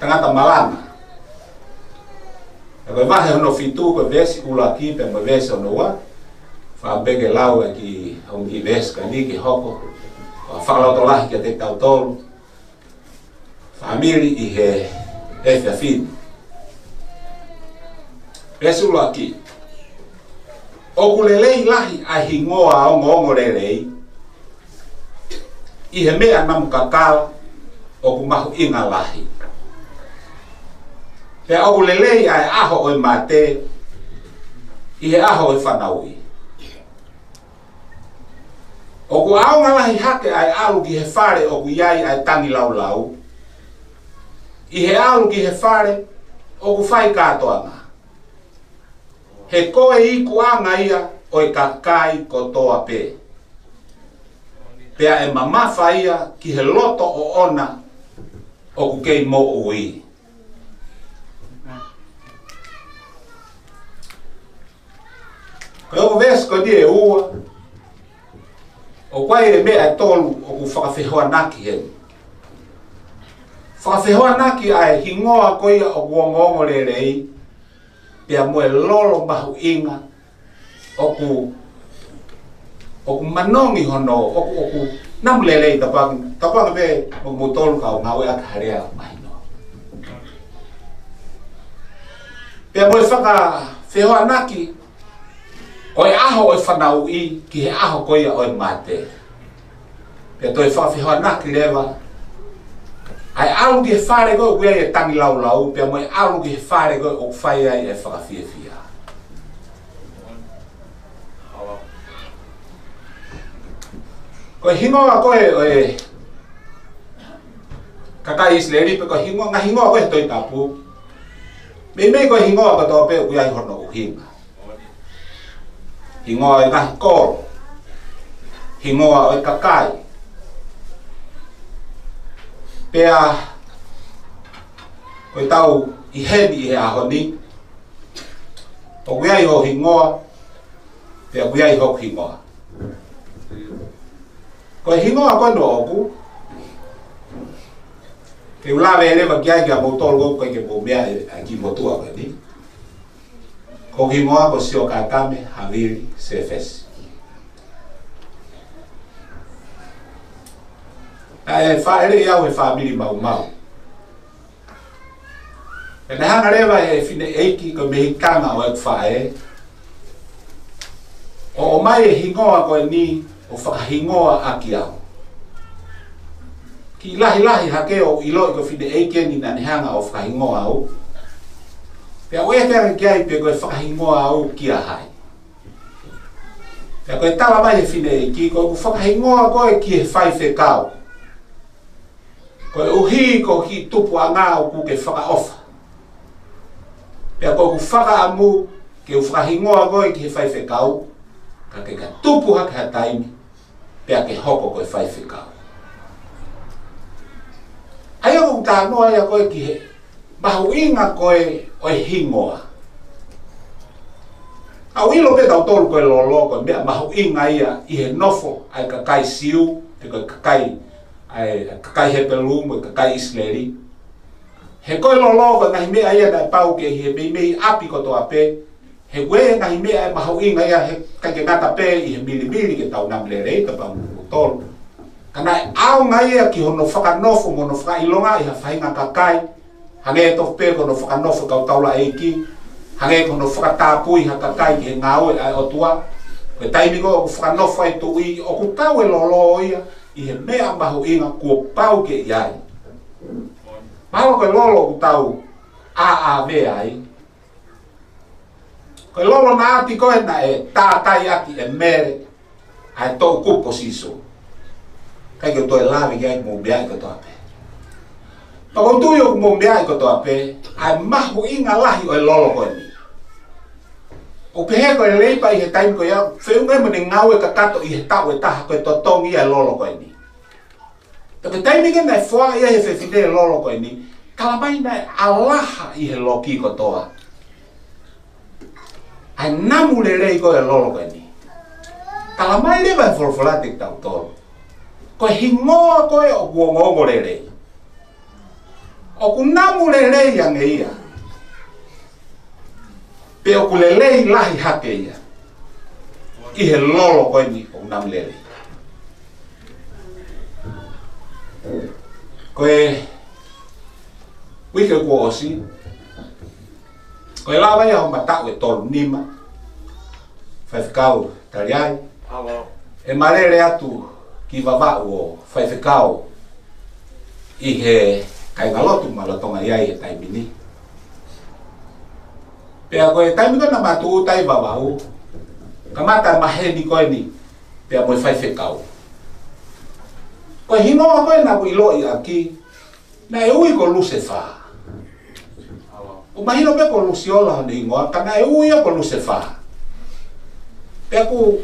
tangata malama e koe vahe hono fitu koe vesi ula kipe ma vesi ono ua whaabege lau e ki hongi vesi ka ni ki hoko o whakalauto que kia te tau família whaamiri i he efe fini vesi ula kipe okulelei lahi a hingoa ongo ongo lelei i mea na o kumahu inga lahi pe au lelei ae aho oe mate i e aho oe whanaui. O ku aonga lahi hake ai alu ki he whare o ku iai ai tangi lau lau. I he alu ki he whare o ku whai nga. He koe i ku anga ia o kakai ko toa pē. Pea e mamafa ki he loto o ona o ku kei mo ui. o vesko di ua o kwai e mea e tolu o ku whakawhihoanaki he naki ai hingoa koia o kuongongo le rei pia moe lolo mahu inga o ku o ku manongi hono o ku o ku namulelei tapang tapang ve o ku tolu ka o ngawe akaharea mai Pia moe whaka whihoanaki Koe aho oi whanau i ki he aho koe ia oi mate. Pea toi whawhihoa na ki lewa. Ai alu ki he whare koe kua e tangi lau lau, pea moe alu ki he whare koe o whai ai e whakawhia whia. Koe hingo a koe oi e kakai isleri pe koe hingo, ngā hingo a koe toi tapu. Me mei koe hingo a koe tope kua i hono uhinga. hi ngồi ta cổ hi ngồi ở cả cải bè ở tàu hi hết à đi hè hòn đi ở quê ai hồ hi ngồi bè quê ai hồ hi ngồi còn hi ngồi con đồ cũ thì lá về đây mà kia kìa một tô lô cái cái bộ bè kia một tua cái đi Ũgima wako sio Kakame, Havili, Cephas. Eh, family yawe family mau mau. Na hana leva e eh, fine eiki ko mehikanga eh. o ekfae. O mai e hingoa ko ni o fa hingoa akiao ki lahi lahi hakeo ilo ko fide eken ni nan hanga of kaingo au Pea oe te ake kia i pe koe whakahingoa au kia hai. Pea koe tala mai e fine i ki koe ku whakahingoa koe ki he whai whe kao. Koe uhi ko ki tupu a o ku ke whakaofa. Pea koe ku whaka amu ke u whakahingoa koe ki he whai whe kao. Ka ke ka tupu hake ha taimi. Pea ke hoko koe whai whe kao. Aia kong tā noa ia koe ki Ki he pahuinga koe oi hingoa. A wilo pe tau tolu koe lo loko, mea mahuinga ia i he nofo ai kakai siu, te koe kakai, ai kakai he pelumu, e kakai isleri. He koe lo loko ngahi mea ia nai pau ke he mei mei api koto a pe, he koe ngahi mea e mahuinga ia he kake ngata pe i he mili mili ke tau nam lerei ka pa mungu tolu. Kana e au ngai ia ki hono whakanofo, mono whakailonga i ha whainga kakai, hange e to pe ko no fa no fa ka taula e ki hange e e ko no fa ta pui ha ka kai ke nga o o tua ke tai mi ko fa no fa to i o ku ta we lo lo i i he me a ba ho i nga ku pa o ke ya ma ho ko lo lo ku ta u a a ve ai ko lo lo na ti ko na e ta ta ya ki e me ai to ku posiso kai ke to e la ve ya mo bia ke to ape Pako tuyo ku mumbia iko to ape, ai mahu inga lahi oi lolo koe ni. O pehe koe leipa i he taimiko ia, feo ngai mene ngau e kakato i he tau e taha koe totongi ai lolo koe ni. E pe taimike nai fua ia he fefide e lolo koe ni, kalamai nai alaha i he loki iko toa. Ai namu le rei koe lolo koe ni. Kalamai lewa e forfolatik tau toa. Koe hingoa koe o guongongo le rei. okunamulelei angeia pe okulelei lahi hakeia ihe lolo koini okunamulelei koe wike kuosi koe lava ia homba ta'u e tolu nima faifekau taliai e malele atu ki vava'u o faifekau ihe kai galotong malotong ayai tai bini pe ako e tai mito na matu tai babau kamata mahe ni koi ni pe mo fai fekau ko himo ako e na builo i aki na e ui ko luse fa o mahino pe ko lusiola ni ngoa kana e ui ko luse fa pe ako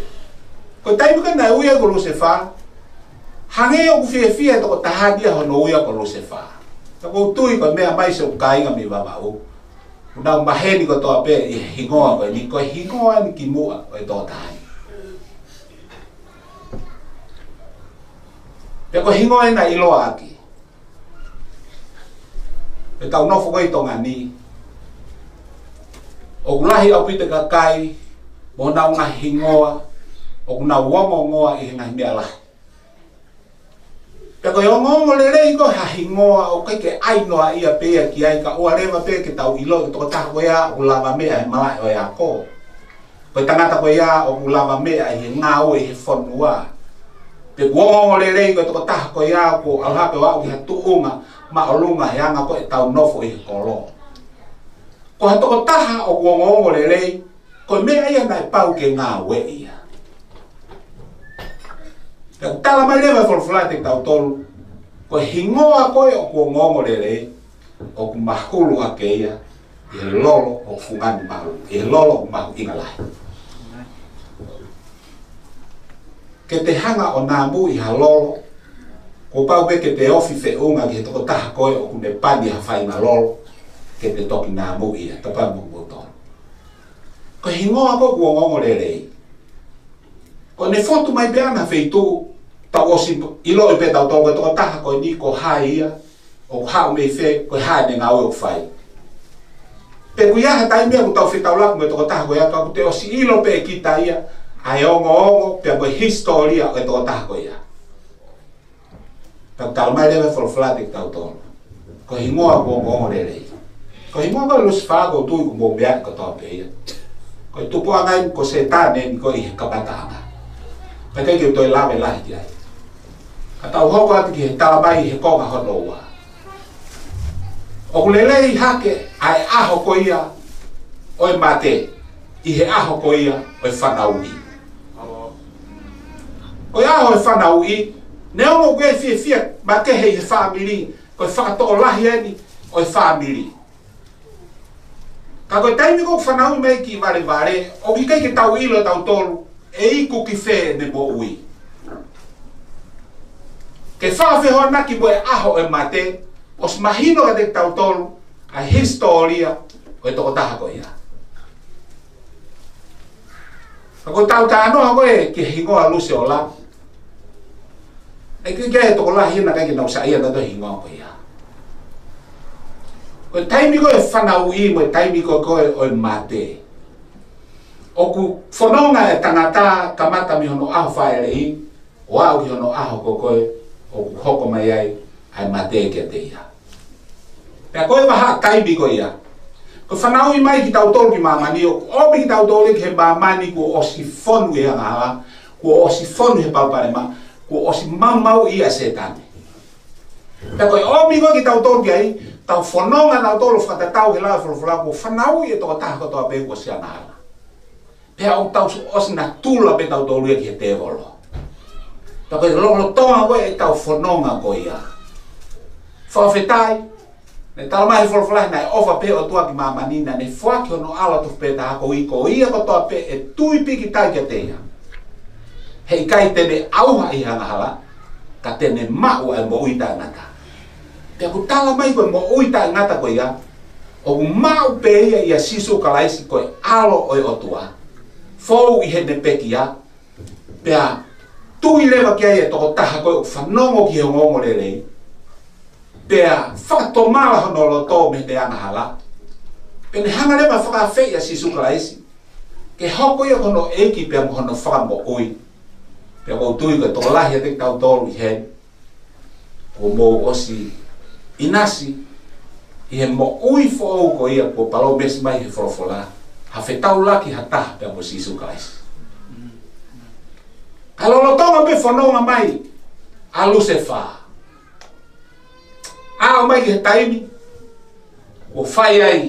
ko tai mito na e ui ko luse fa e Hange o ku tahadia hono uia ko lose Tako tui kau mea mai se ukai nga mi wawau. Una maheni kau toa pe hingoa ko ni ko hingoa ni ki mua ko e Pe ko hingoa na iloa aki. E tau nofu ko i tonga ni. O au pita kakai, mo na unga hingoa, o kuna wongo ngoa i hinga Pe koe ongo ongo le rei ko ha hingoa o kei ke ainoa ia pea ki ai ka ua rewa pea ke tau ilo toko tako ea o lava mea e malai o ea ko. Koe tangata koe ea o ku lava mea e ngā oe he fonua. Pe koe ongo ongo le rei ko toko tako ko ea ko au hape wa uki hatu unga ma o lunga he anga ko e tau nofo e he kolo. Ko hatoko taha o koe ongo ongo le rei ko mea ia nai pau ke ngā oe ia e o tala mai lewa e folofulai te tau tolu ko e hingoa koe o kua ngongo lele o ku mahulu a keia i e lolo o fungani mahu i e lolo o mahu inga lai ke te hanga o nambu i ha lolo ko pau ke te ofi fe unga ki he toko taha koe o ku ne pani ha fai ma lolo ke te toki nambu i ha tapa mu mu tolu ko hingoa koe kua ngongo lele ko ne fotu mai beana feitu ta o ilo i peta tau koe toka taha koe ni ko hai ia o hao mei fe koe hai ne ngā oe o whai pe kui aha tai mea ku tau whitau laku me toka taha koe atu aku te o si ilo pe e kita ia ai ongo ongo pe koe historia koe toka taha koe ia tau tau mai lewe folflatik tau tonu ko hingoa ko ongo ongo rerei ko hingoa koe lusi whago tui ku mō mea ko tau pe ia ko tupu angai ko se tāne ko i kapatahanga Pakai kau toi lawe lahi tiai. a tau hoko atu ki he talabai he konga hono ua. Oku lelei hake a e aho koia o e mate i he aho koia o e whanau i. O e aho e whanau i, ne ono kue fie fie ma kehe i he whamiri, o e whakato o lahi eni o e whamiri. Ka koe taimi kou whanau i mei ki vare vare, o ki kei ke tau ilo tau tolu, e iku ki fe ne bo ui. Ui. que fa fe horma que boe aho e mate os mahino ga dictator a historia o to ta ha goia ako tau ta no ha goe que hingo a luz ola e que que to la hina ga que no ia da to hingo goia o taimi ko e whanaui mo taimi ko ko o mate o ku whanonga e tangata kamata mi hono aho whaere i o au ki hono aho ko koe o ku hoko mai ai ai mateke te ia. Pea koe waha kaibi ko ia. Ko whanau i mai ki tau tolu ki mamani, o obi ki tau tolu ki he mamani ku o si fonu e anga hawa, ku o si fonu he pauparema, ku o si mamau ia se tani. Pea koe obi ko ki tau tolu ki ai, tau whanonga tau tolu whata tau he lawa whanafula, ku whanau i e toka taha katoa pehu o si anga hawa. Pea o tau o si na tula pe tau tolu e ki he te voloa. Ta koe lolo toa koe e tau whanonga koe ia. Whawhetai, ne tala mahi wholwhalai nai ofa pe o tuaki mamanina ne fuaki ono ala tu pēta hako iko ia toa pe e tui piki tai kia teia. Hei kai tene auha i hangahala, ka tene mau e mo uita ngata. Te aku tala mai koe mo uita ngata koe ia, o ku mau pe ia ia sisu kalaisi koe alo oi otua, fou i hene pekia, pea tui lewa kia ia e toko taha koe u whanongo ki hongo e ngo le lei. Pea whakato mala hono lo tō me te ana hala. Pene hanga lewa whaka whea si suka laisi. Ke hoko ia hono eki pia mo hono whaka mo ui. Pea kou tui koe toko lahi atik tau tōru i hei. Ko mō osi inasi. I he mo ui fo au ko ia ko palo mesi mai he forofola. Ha whetau laki ha taha pia mo si suka laisi. Alolo tonga me fono nga mai. A Lucifer. A o mai ke taimi. O fai ai.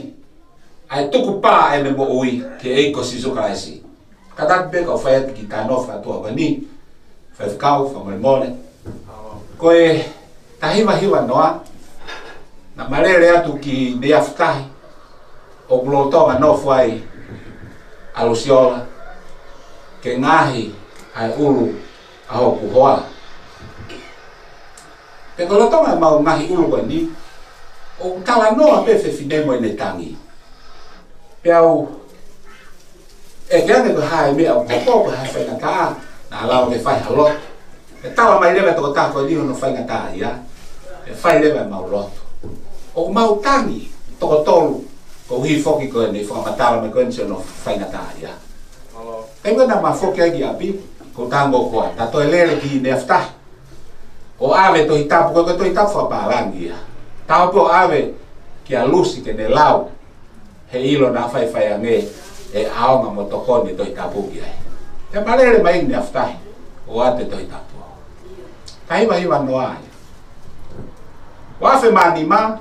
A e tuku pā e me mo ui ke eiko si zuka esi. Katak beka o fai ati ki tano fai atua wani. Fai fikau, fai mremone. Ko e tahima hiwa noa. Na marere atu ki nea futahi. O glotoa nofu ai. A Luciola. Ke ngahi. Ke ngahi. ulu au kuhoa pe kolo tonga mau ngahi ulu koe ni o kala noa pe fefidemo ene tangi pe au e kene ko hai me au kopo ko hai whainga kaa na alao ke whai halo e tawa mai lewe toko tako e liho no whainga kaa ia e whai lewe mau loto o mau tangi toko tolu ko hi foki koe ni whakamatala me koe ni se no whainga kaa ia Ego na mafoke agi api, ko tango ko ta to ele ki ne afta o ave to itapo ko to itapo pa rangia ta po ave ki alusi ke ne lau he ilo na fai fai ange e aonga motokoni to itapuki ai te malele mai ne afta o ate to itapo kaiva iva noa wafe manima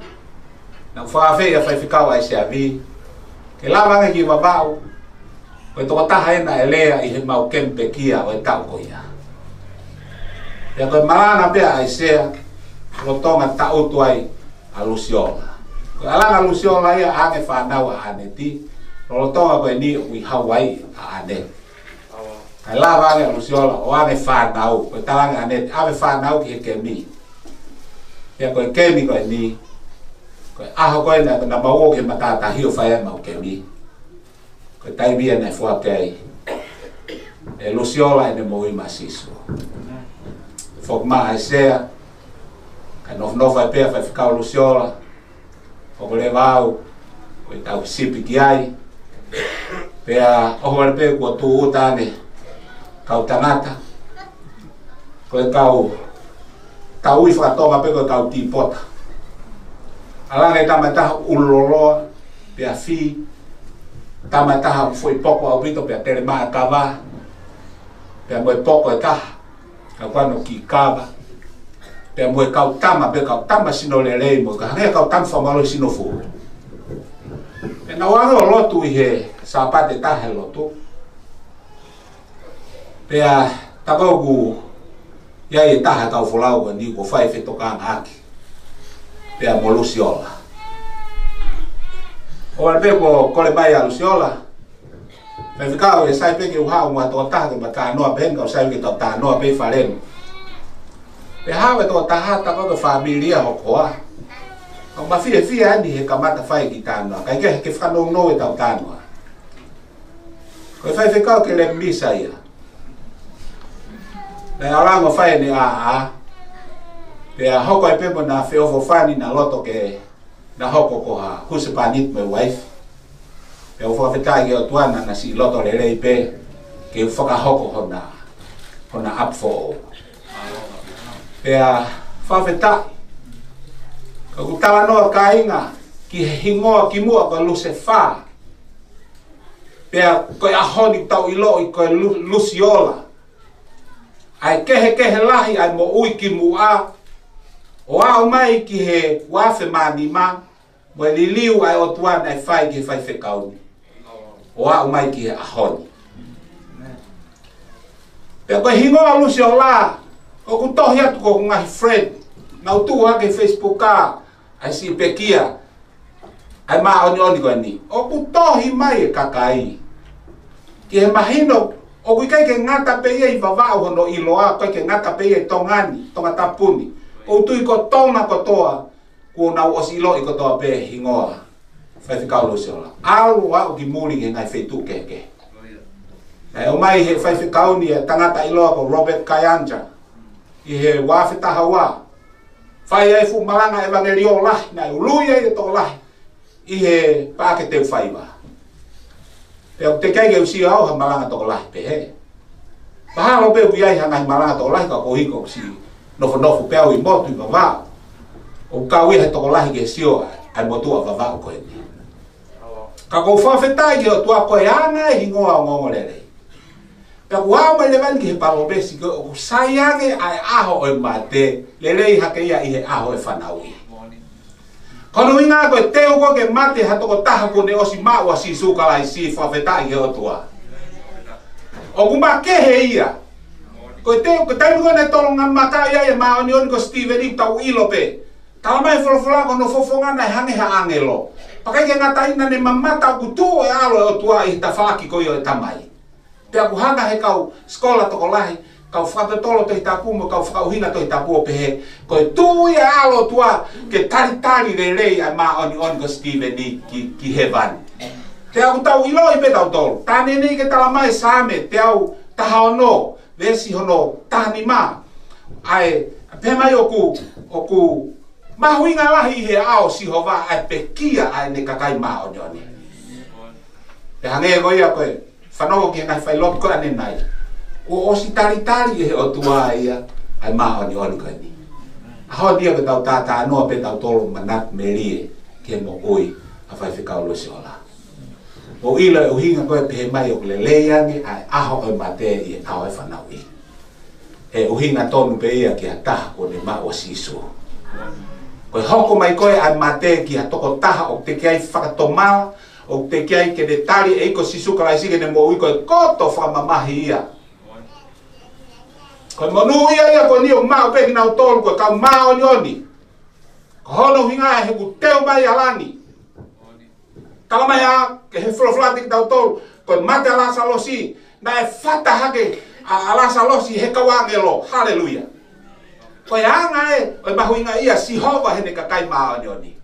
na fafe ya faifikawa ese avi ke lavanga Koe toka taha ena elea i he mau kempe kia o e tau koia. Ia koe marana pia ai sea, lo tonga ta utu ai a Lusiola. Koe alanga Lusiola ia ane whanau a ane ti, lo tonga koe ni ui Hawaii a ane. Kai lava ane a Lusiola o ane whanau, koe talanga ane, ane whanau ki he kemi. Ia koe kemi koe ni, koe aho koe na, na mawo ke matata hio whae mau kemi. Ia că tai viene foarte ai. E lusiolainen moi masiso. Fok maha sea, ka nof nofa pea fai fikau lusiola, fok le vau, o tau sipi ki ai, pea ohoare pea kua tuu utane, kau tanata, e koe kau tau i whakatoma e pea koe kau tipota. Alanga i tamataha uloloa, pea fii, kama taha foi pouco ao bito pe tere ba kava pe mo poko ta ka kwano ki kava pe mo ka tama pe ka tama sino lele mo ka he ka tam famalo sino fu e na waro lotu ihe sapate tahe lotu pe a tagogu ya e taha ka fulau ni ko e fe tokan haki pe a molusiola Ora pe ko kole mai alu si ola. Pe fika o e sai pe ki uha o mua tō taha ki mata noa pen ka o sai ki tō tā noa pe wharen. Pe hawe tō taha tako ke whamiria o koa. Ka ma fie fie ani he ka mata ki tānoa. Kai ke ke whanong no tau tānoa. Koe whai fika o ke le misa ia. Nei arango ni a a. Pe a hoko e pepo na whiofo whani na loto ke na hoko ko ha ku se panit my wife pe o fa fetai yo tuana na si loto le rei pe ke fa ka hoko ho na ho na up for pe a fa feta ka ku tala no ka inga ki himo ki mu a lu se fa pe a ko ya ho ni tau i lo i ko lu siola ai kehe kehe lahi ai mo ui ki mu a o au mai ki he wafe mani maa mo li liu ai o tua na fai ki fai fe kau o a mai ki a hon pe ko hingo a lusi ola o ku to hia ko nga friend na tu ha ke facebook ka ai si pe kia ai ma o nyo ni ko ni o ku to hi mai e kakai ki e mahino o ku kai ke nga ta pe ye va va o no i lo a ke nga ta pe ye tongani tonga tapuni o tu i ko tonga ko toa ko o si lo i ko to pe fi kaulo si ola au wa o ki muri ke ngai fetu ke ke e o mai he fa fi kaulo ni tangata i lo robert kayanja i he wa fi ta hawa fa fu malanga evangelio la na lu e to la i he pa ke te fa iba o te kai ke si au ha malanga to la pe he Pahalo pe ha hangai malanga to lai ka kohiko si nofo nofo peau i motu i ma o ka wi he toko lahi ke sio ai mo tua va va ko ni ka ko fa fe ta yo tua ko ya na hi ngo a ngo le le ka wa ma le van ke pa ro be si ko o sa ya ge ai a ho o ma te le le ha ke ya i he a ho e fa na wi ko no inga ko te o ko ke ma te ha toko ta ha ko ne o si ma wa si su ka lai si fa fe ta yo tua o ku ma ke he ia ko te ko te ngo ne to lo ngam ma ta ya ye ma o ni o ni ko steven i ta u ilo pe Kala mai folofolako no fofonga na hange ha angelo. Pakai ke ngata ina ne mamata aku tuo e alo e otua i ta ko yo e tamai. Te aku hanga he kau skola toko lahi, kau fato tolo to hita kumo, kau fau hina to hita kuo pehe. Ko e tuo e alo tua ke tari tari re rei a maa oni oni ko skive ni ki, ki hevan. Te aku tau ilo i betau tolo. Tane ni ke tala mai saame te au taha ono, vesi hono, tahani ma. Ae, pe pema yoku, oku, oku ma huinga lahi he ao si hova a pekia a ne kakai ma o nyone. Te hangei e goi a koe, whanoko ki ngai whai lopko ane nai. Ko o si tari tari e he o tua ia a ma o nyone koe ni. A hoa dia ke tau tata anua pe tau tolo manat me rie ke mo oi a whai whikau lo si hola. O ilo e uhinga koe pe he mai o le leiange a aho o mate i e tau e whanau i. E uhinga tonu pe ia ki a taha ko ne ma o sisu. Amen koe hoko mai koe ai mate ki a toko taha o te kiai whakatoma o te kiai ke de tari e iko sisuka lai sike ne mo ui koe koto whamamahi ia koe monu ia ia koe ni o mao pe ki nao tolu koe kau mao ni oni ko hono hinga e heku teo mai alani kala mai a ke he floflati ki nao tolu koe mate alasa losi na e fatahake alasa losi he kawangelo hallelujah ko ya e o ba hu ia si ho ba hene ka kai ma ni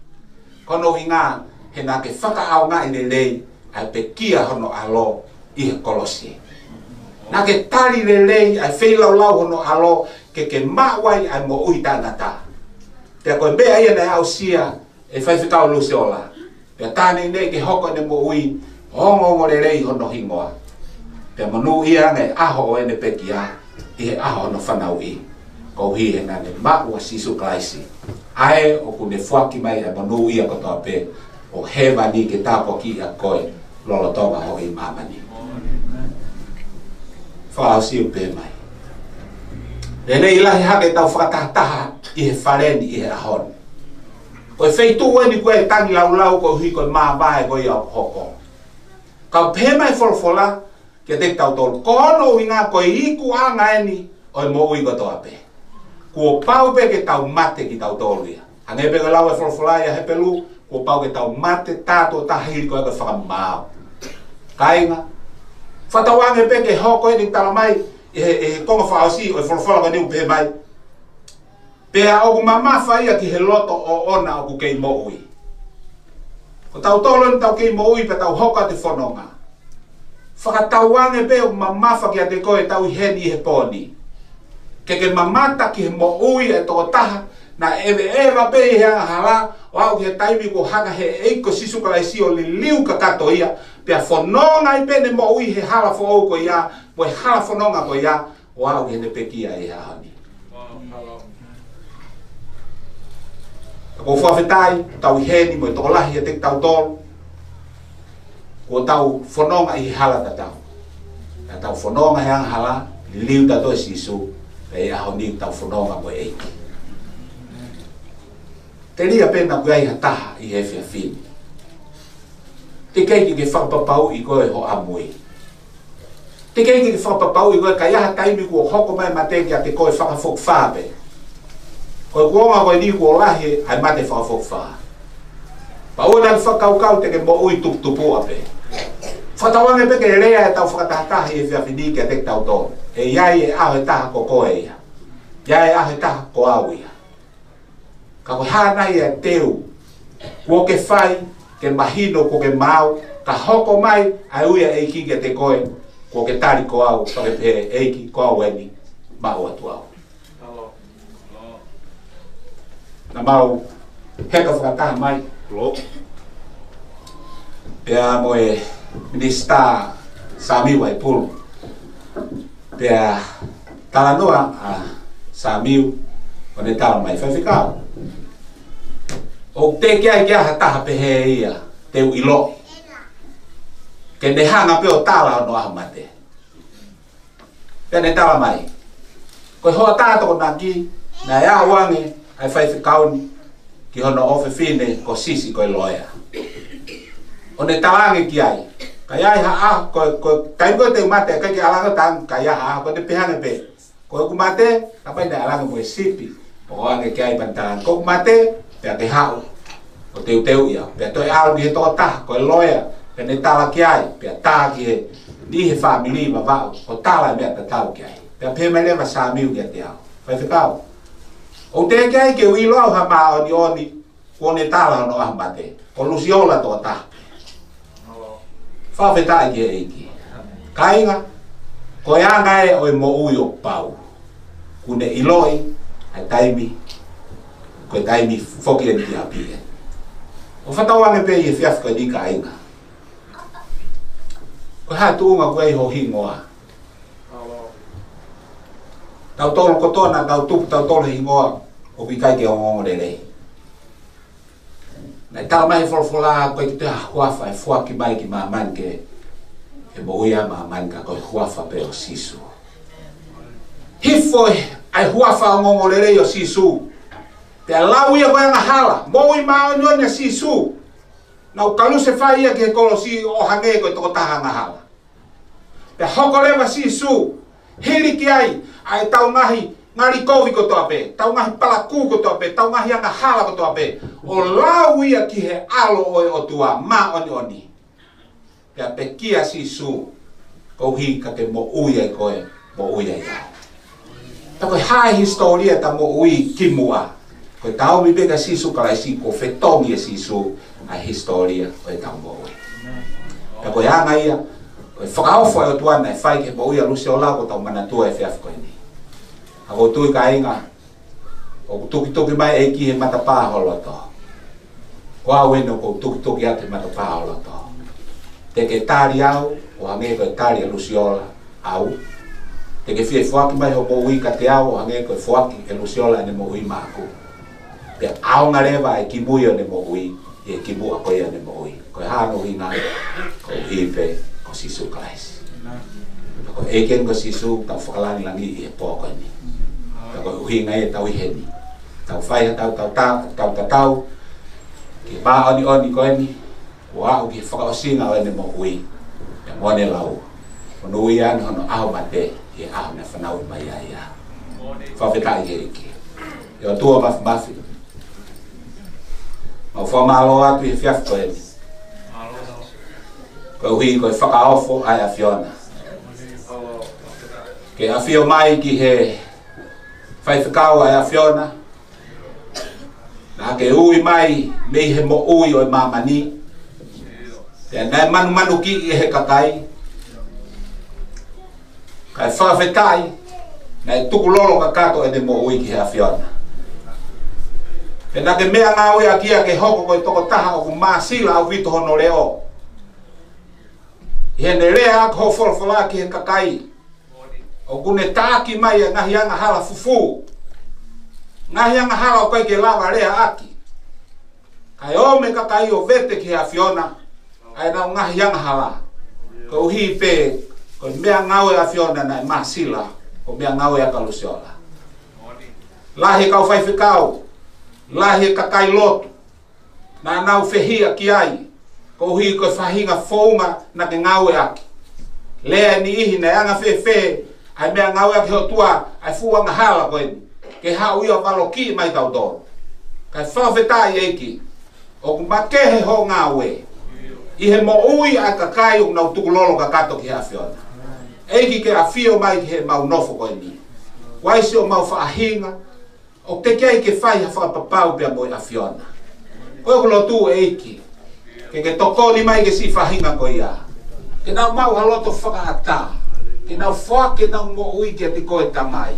ko no hi nga he nga ke faka au nga ene nei a pe kia hono alo i he kolosi na ke tali le lei a fei lau hono alo ke ke ma wai a mo ui ta te ko be ai na au sia e fai fika o lusi ola pe tani nei ke hoko ne mo ui hongo mo le lei hono hi moa pe ia nga aho ene pe kia i he aho no fana ui kauhi he ngane mau a sisu kaisi. Ae o kune fuaki mai a manu ia katoa pe o he mani ke tāpua ki a koe lolo tonga ho i mamani. Whao siu pe mai. Nene ilahi hake tau whakataha i he whareni i he ahon. Ko e feitu e ni koe tangi lau lau ko hui koe maa vahe koe iau hoko. Ka pe mai wholwhola ke te tau tol kono ui ngā koe iku a ngaini o e mo ui katoa pehe ko pau pe ke tau mate ki tau tolia ane pe ga lawe for fly ya hepelu ko pau ke tau mate tato ta hiriko ko ka fa Kainga. kaima fata wa me pe ke hoko e ni tala mai e e kongo fa o si o for fly ba ni pe mai pe a o mama fa ia ki he loto o ona o ku ke mo ui ko tau tolo ni tau ke mo ui pe tau hoko te fononga Fakatawang e pe o mamafa ki ate koe tau i hedi e poni. He ke ke mamata ki he mo ui e tō taha, na ewe ewa pe i hea hala, o au ki he taimi ko hanga he eiko sisu kala isi o li liu ka kato ia, pia whanonga i pene mo ui he hala fo au ko ia, mo he hala whanonga ko ia, o au ki he ne pekia i hea hani. Ko whawhetai, tau i heni mo i tō lahi e tek tau tōru, ko tau whanonga i hala ta tau. Tau whanonga i hala, liu ta tō e sisu, e a o ni tau fononga mo e iki. Te ria pena kui ai hataha i hefe a fini. Te keiki ke whapapau i koe ho a mui. Te keiki ke whapapau i koe ka iaha taimi kua hoko mai mateki a te koe whakafok whaabe. Koe kuonga koe ni kua lahe hai mate whakafok whaa. Pa ua nani whakaukau te ke mo ui tuk tupu a pe. Pa Fatawange peke lea e, e tau whakatahatahi e fia finike te tau tō. E iai e ahe taha ko koe ia. Iai e ahe taha ko au ia. Ka koe hana ia e teu. Kuo ke fai, ke mahino, kuo ke mau. Ka hoko mai, a uia e iki te koe. Kuo ke tari ko au, so ke pere e iki ko au eni. Mahu atu au. Na mau, heka whakatahi mai. Lo. Pea e minista Sami Waipul. Pea tala noa a Sami o ne tala mai fai fikau. O te kia i kia hataha pehe e ia, te u ilo. Ke ne hanga pe o tala o noa mate. Pea ne tala mai. Koe hoa tātoko nā ki, nā ia ni ai fai fikau ni, ki hono ofe fine, ko sisi ko loya. one tawange ki ai kaya ha a ko ko kai ko te mate ka ki ala ko tan kaya ha ko te pehange pe ko ku mate apa ida ala ko sipi o ange ki ai pantalan ko mate te te ha o teu teu ia pe to al bi to ta ko loya pe ne tala ki ai pe ta ki ni he family ma va o tala me ta tau ki ai pe pe me le ma sa miu ki te ao vai ficar o te ki ai ke wi lo ha ma o ni o ni ko ne tala no ha mate ko lusiola to ta fafeta ke eki kainga ko yanga e o mo uyo pau kune iloi ai taimi ko taimi fokile ni api o fata wa ne pe ye fias ko di kainga ko ha tu ko ai ho hingoa. tau tol kotona, to na tau tu tau tol himoa o bi kai ke o mo de nei na ta mai for for la ko ki ta kwa fa fo ki mai ki ma manke e bo ya ma manka ko kwa fa pe o sisu hi fo e, ai kwa fa mo mo le yo sisu te la wi e ba na hala mo wi ma no ne sisu na u kalu se fa ia ke ko lo si o hange ko to ta na hala te hoko le ma sisu hili ki ai ai ta mahi, ngari kovi ko tope, tau ngahi palaku ko tope, tau ngahi anga hala ko tope. O lau ia ki he alo oi o tua, ma oni oni. Ia pe kia si su, kou hi ka te mo ui e koe, mo ui e ka. Tau koe hai historia ta mo ui ki mua. Koe tau mi pega si su, kala si ko fetongi e si su, a historia oi tau mo ui. Tau koe anga ia, koe whakaofo e o tua, nai fai ke mo ui a lusi o lau ko tau mana tua e fiaf koe ni a ko tui ka inga o ku toki mai e ki he mata pāhola to ko a weno ko toki toki a mata pāhola to te ke tāri au o a ngeko e tāri a lusiola au te ke fie fuaki mai ho mo ui ka te au o a ngeko e fuaki e lusiola ne mo ui māku te aonga rewa e ki mui o ne mo ui e ki mua koe ne mo ui ko e hāno hi nai ko ipe ko sisu kaisi ko eken ko sisu ka whakalani langi e pōkoni ta ko hinga e ta uheni ta fai ta ta ta ta ta ta ki ba oni oni ko ni wa o ki fa o sina o ne mo ui ya mo ne lau o no ia no no au ma te e a na fa na u ba ya ya fa fe ta ye ki yo tu o ba ba fi ma fa ma lo a tu e fiaf ko e ko hui ko fa ka o fo a ya fiona ke afio mai ki he fai fikau ai afiona na ke ui mai me he mo ui o mama ni te na manu manu ki e he katai kai fa fetai na tuku lolo ka kato e de mo ui ki he afiona e na ke mea ngau ia kia ke hoko koi toko taha o kumasila au vito hono leo Ia nerea ak ho folfolaki he kakai o kune tāki mai a ngahi anga hala fufu. Ngahi anga hala o kaike lava rea aki. Kai ome kaka i o vete ki a Fiona, ai nao ngahi anga hala. Ko uhi pe, ko mea ngawe a Fiona na ima sila, ko mea ngawe a kalusiola. Lahi kau faifikau, lahi kakai lotu, na nao fehia ki ai, ko uhi ko fahinga fonga na ke ngawe aki. Lea ni ihi na yanga fefe, fe, fe ai mea ngau ia e kiho tua ai fua nga hala ko ke ha ui o valo ki mai tau tō kai whawhetā i eiki o kumakehe ho ngā ue i he mo ui a ka kai o ngau tuku lolo ka kato ki hea fiona eiki ke a fio mai ki he mau nofo ni eni waisi o mau whaahinga o te kia i ke fai ha whapapau pia mo i a fiona ko e kulo tu eiki ke ke e ni mai ke si whahinga ko ia ke nau mau haloto whakaataa ina fwa ke na mo ui ke te koe tamai.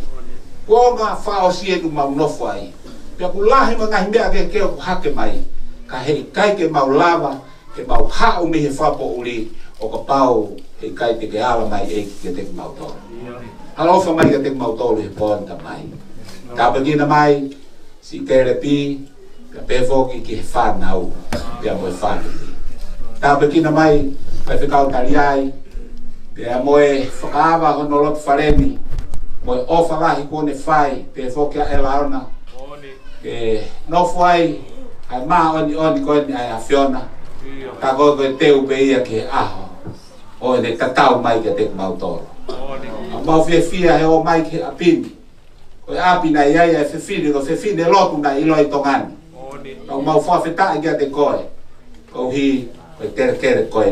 Kwa nga fwa o si edu mau nofu ai. Pia ku lahi ma ngahi mea ke keo ku hake mai. Ka heri kai ke mau lava, ke mau hao me he fwa uli, o ka pao he kai te ke ala mai eki ke te mau tolu. Hala ofa mai ke te mau tolu he pon tamai. Ka pagina mai, si kere pi, ka pefoki ki he fwa nau, pia mo he fwa ni. Ka mai, pa he tariai, pe a moe whakaawa hono lot wharemi, moe owharahi kone whai, pe whokia e laona. Ke no whai, ai maa oni oni koe ni ai a Fiona, ta koe koe te upe ia ke aho, o ne katau mai ke te mautoro. A mau fie fia he o mai ke a pini, koe api na iai e whewhiri, no whewhiri e lotu na ilo e tongani. Tau mau fua whetai ke a te koe, kou hii ko tere tere koe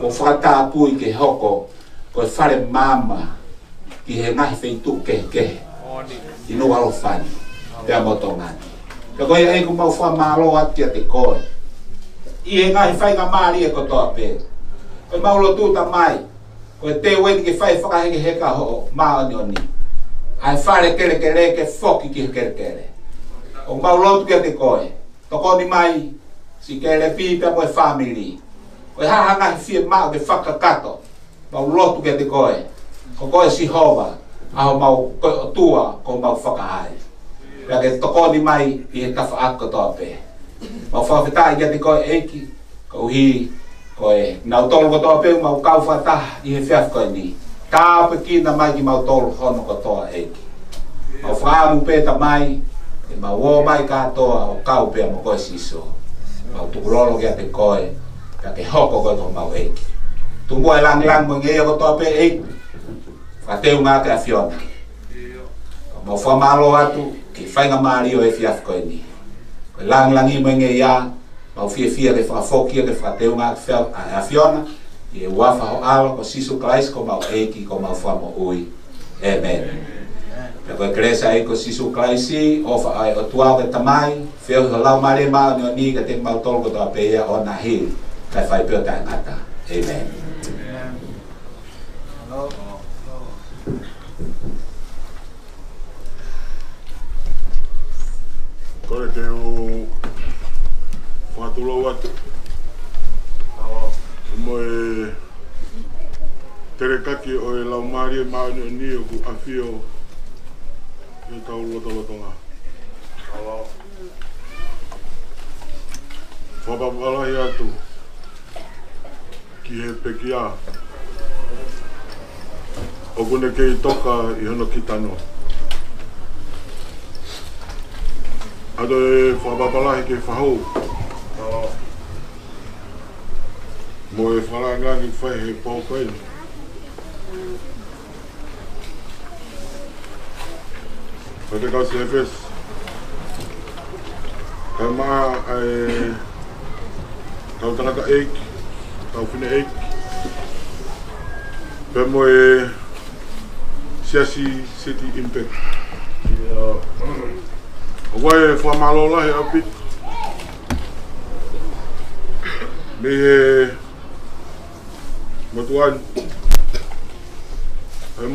ko whakata kui ke hoko ko whare mama ki he ngahi whaitu ke ke i no walo whani te amoto ngani ka koe e ku mau whaa malo ati a te koe i he ngahi whai ka maari e kotoa pe ko maulo tuta mai ko te wei ke whai whakahege he ka ho maa ni oni ai whare kere kere ke whoki ki kere kere o maulo tuta te koe toko ni mai si kere pi pe mo family o ha ha ngai fi ma de faka kato ba lo tu ke de koe ko koe si hova a ho ma ko tua ko ma faka ai ya ke to ni mai i ta fa ak to ape ma fa fa tai ya de koe e ki ko hi koe na to lo to ape ma ka fa ta i he fa ko ni ka pe ki na mai ki ma to lo ho no ko to e ki ma fa mu pe ta mai e ma wo mai ka to o ka pe mo ko si so tukulo ke te koe ka te hoko ko to mau e tu mo lang lang mo nge ko to pe e fa te unga te afion mo fa malo atu ah, ki fa nga mari o e fiaf ko ni ko lang lang i mo nge mau fia fia de fa fokia de fa te unga te afiona e wa fa ho alo ko sisu klais ko mau e ki ko mau fa mo oi amen E koe keresa e ko sisu klaisi, o fa ai o tua ke tamai, feo ho lau marema, ni o ni ka te mautolo ko toa pehea o nahi, kai fai peo tai ngata. Amen.
Kore te o whatulo atu. Mo e tere kaki o e lau mari e maunio ni o ku afio Ia tau lua tau tonga. Hala. Whapapu alahi atu. Ki he peki a. Ogune kei toka i hono ki tano. Ado e whapapu alahi kei whahou. Hala. Mo e whalangangi whai he pau pei. Hala. katika CFS kama ay kautana ka ek kaufine ek pemo e siasi city impact Awai fa malola he apit me eh, matuan ay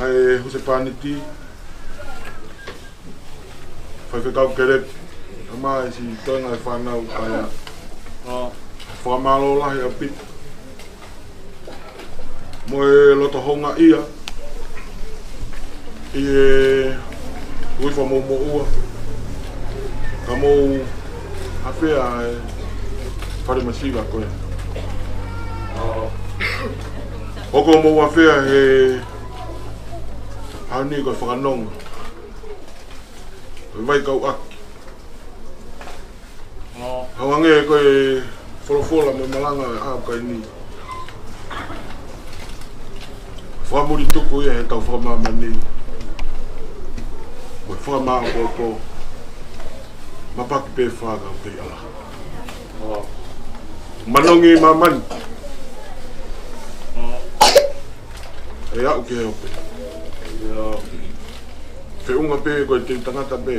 Hai Jose Paniti. Fai ka kau kerep. Ama e si tōi ngai e whānau kai a. Oh. Whā mālo lahi a pit. Mo e loto honga ia. I e... Ui wha mō mō ua. Ka mō... Hawhea e... Whare masiwa koe. Oh. Hoko mō wha whea he... Hau ni koe whakanong. Koe vai kau aki. No. Hau ange koe wholofola me malanga e au kai ni. Whamuri tuku ia he tau whamama ni. Koe whamama koe ko. Mapaki pe whaka o te ala. No. Manongi mamani. No. E au ke heo pe. Te unga pē ko te tangata pē.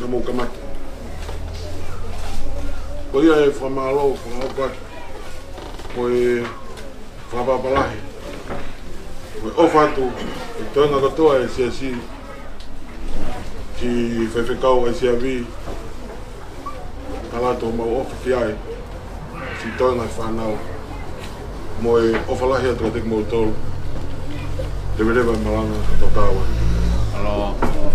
Nga mō kamata. Ko ia e whamālo, whamālo Ko e whapapalahi. Ko e ofa atu, e tōna to e si asi. Ki whewhekau e si avi. Tālato o mau ofa ki ai. Si tōna e whanau. Mo e ofalahi atu a teke mō tōru. で売ればもらうのとかあ
の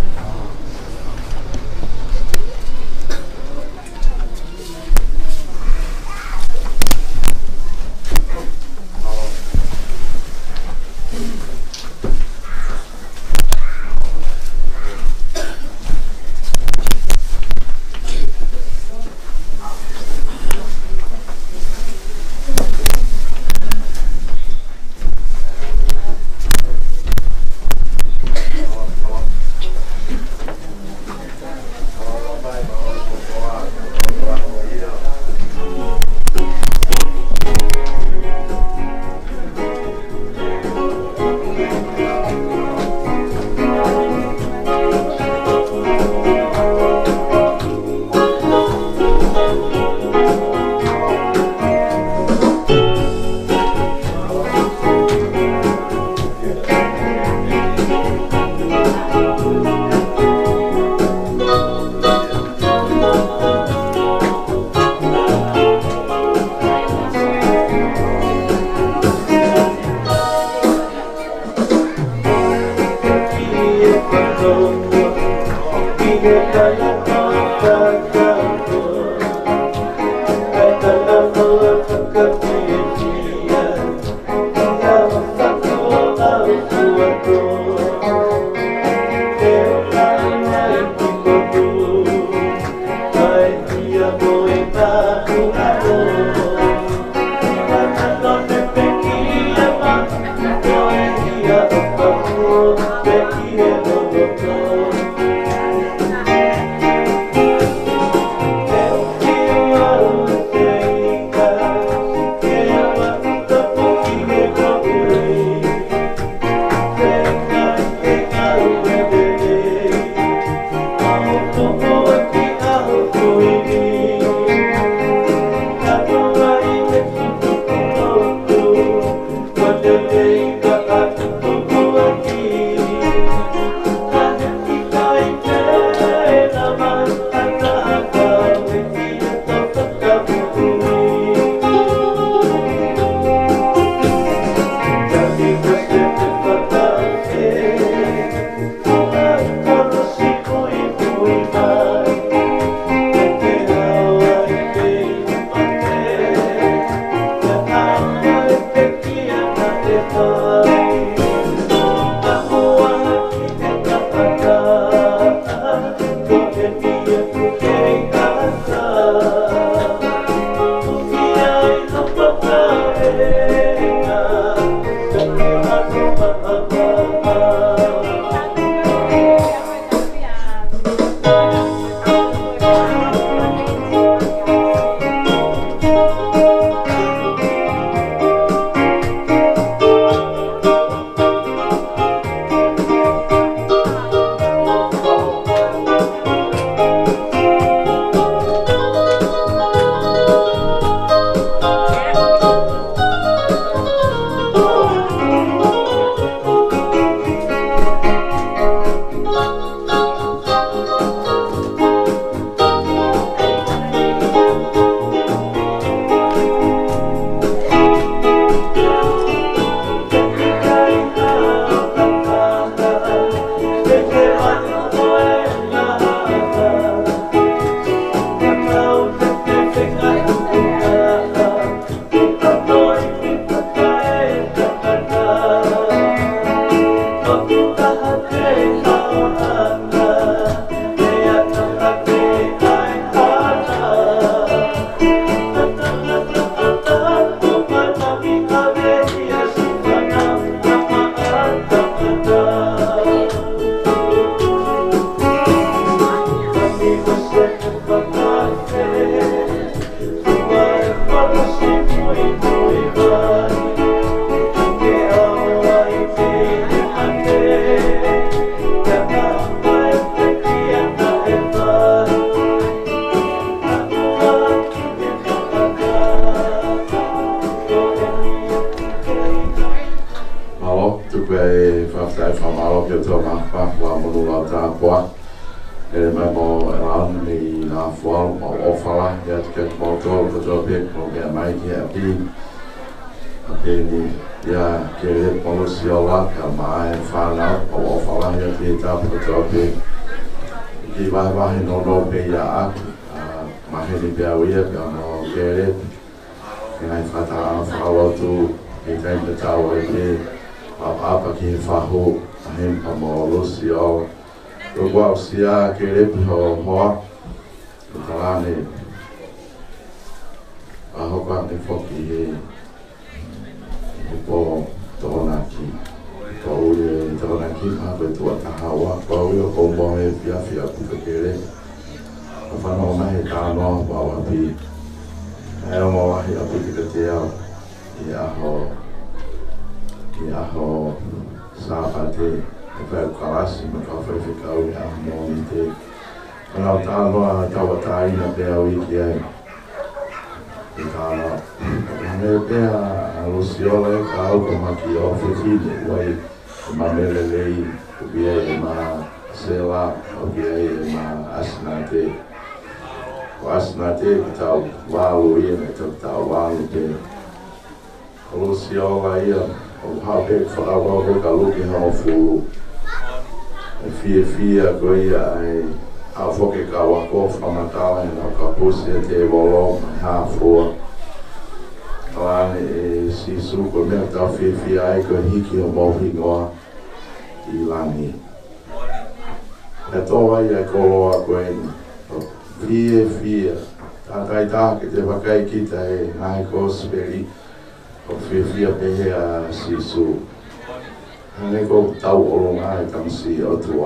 งอ้ายทั้งสี่เอาตัว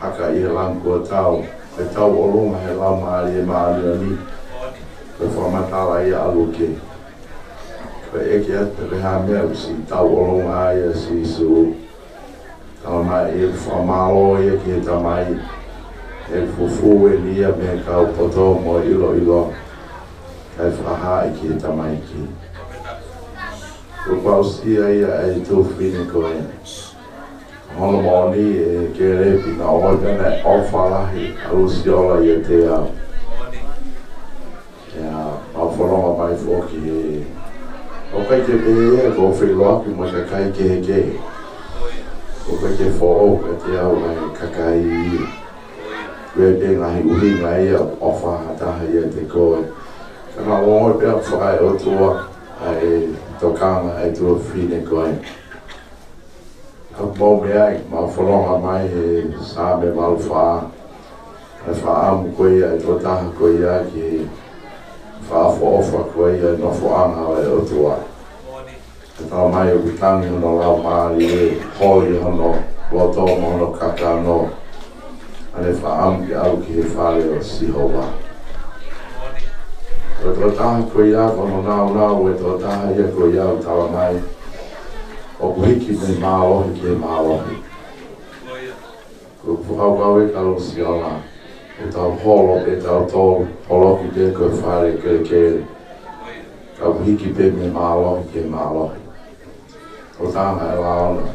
หากเอลังกัวเจ้าไปเจ้าเอาลงให้เรามาเรียมาเรือนี้ไปฟอร์มาตาลายอาลูเกไปเอกยัดไปหาแม่สีเต้าเอาลงอ้ายสีสูตามาเอฟอร์มาโอเอเกตามาเอฟฟูฟูเอเนียเมกาโปโตโมอิโลอิโลไอฟอาฮาเอเกตามาเอเก O Valsia e a Edolfine Cohen. hono moni e kere pi ka oi pene au whalahi i e te a uh, e uh, a au whanonga mai fwoki e o kai ke me e ko whi loaki mai kai ke he ke o kai ke fo o e te au mai ka kai i we e pe ngahi uhi ngai e o i e te koe ka ngā oi pe a whai o tua a e tokanga e tua whine koe meai mai Campobre, Malfolon, Amai, eh, Sabe, Malfa, Faam, Coia, Totar, Coia, que Fafofa, Coia, Nofoana, Otua. Tau mai o kutangi hono rau maari e hoi hono, loto hono kakano, ane whaam ki au ki he whare o sihowa. Ko tō taha koe iau, kono nao nao, e tō taha ia koe iau tawa mai, o ku hiki me maalohi ke maalohi. Ku puhau kau e kalo si ala, e tau holo, e tau tol, holoki te ko whare ke ke re. Kau hiki pe me maalohi ke maalohi. Ko tāna e laona.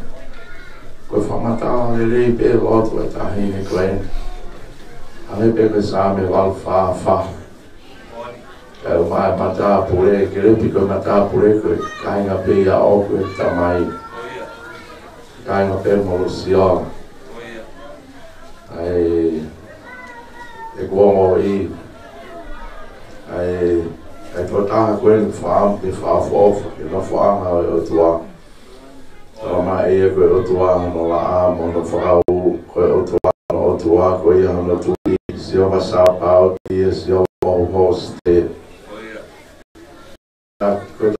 Ko whamata ala le rei pe lotu e tahine kwen. Ale pe ke sāme lau whā whā kai o mai mata pore ke le piko mata pore ko kai nga pe ya o ko ta mai kai nga pe mo lo sio ai e ko mo i ai ai ko ta ko en farm be fa fo fo ke no fo ama o tua o mai e ko o tua no la a mo no fo a u ko o tua no o tua ko i ha no tu i sio ba sa pa o ti
sio o host Whare o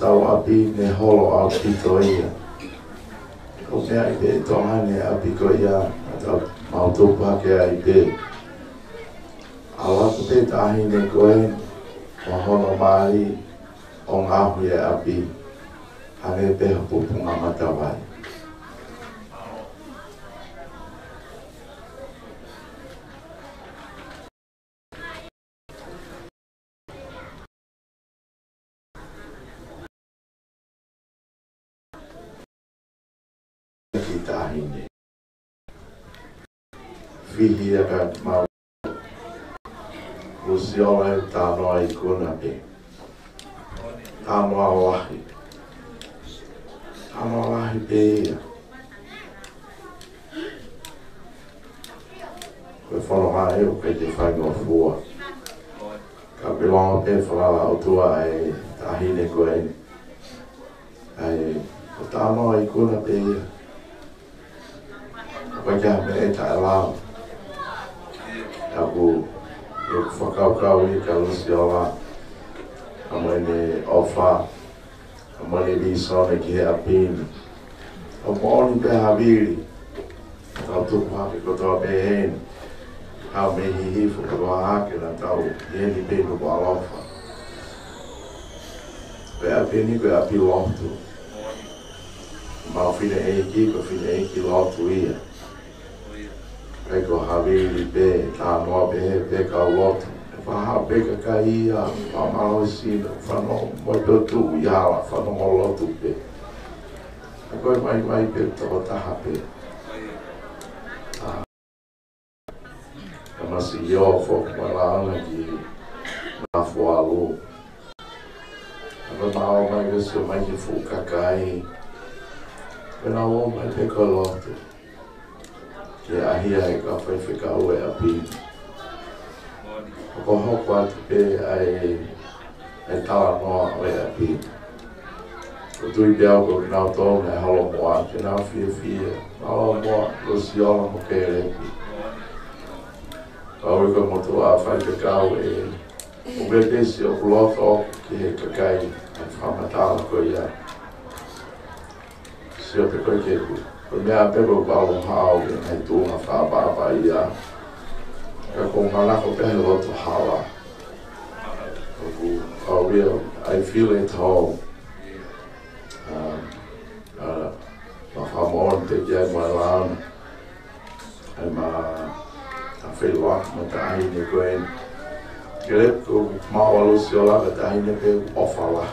tau api ne holo au ki tō
ia. O mea i te tonga ne api ko ia a tau mautopa ke ai te. Awa ko te tahi ne koe o hono mahi o ngahui e api. api. Hare terra pupum amatawai.
Guitarrinha. Viria Gadmal. Você olha o Tanoa Está
no Wahi. ala wahi pēia. Koe whanau hae o kei te whaingoa fua. Ka pilonga pē whalala o tua e tahine koe. Ai, o tā noa i kuna pēia. Koe kia me e tae lao. Ka ku, e ku whakaukau i ka lusi ala. Ka mwene o whaa. these sonic então, a Upon the Habiri, Tatu Pakikoto Behen, how may he hear for the Hakila Tau, Yeni Pedro Balofa. Peapini Peapiloto. Malfina Enki, filha Enki Loto Ia. a Habiri Be, Tanoa Be, Peka Loto. faha peka ka a pa mau si na fano mai pe tu ia la fano mo lo tu pe a koe mai mai pe to ta pe ah. a ma si yo fo ma la ana ki na fo a lo a ma ta o mai ke so mai ki fo ka i pe na o mai pe ka lo tu ke ahia e ka fai fika ue a pi ko ho ko e ai e ta no e a pi ko tu i dau ko na to na halo mo a te na fi fi a o mo lo si o mo ke re pi e a o ko mo to a fa te ka o e o be te si o lo to ki he ka kai a fa ma ta o ko ia si o te ko ke ko me a pe ko ba o ha o ke na tu na fa ba ba ia I feel it all. Um, uh, nog het niet dit jaar maar lang. En maar veel wacht met de einde kwijt. het ko mawa lusio la met einde het ofala.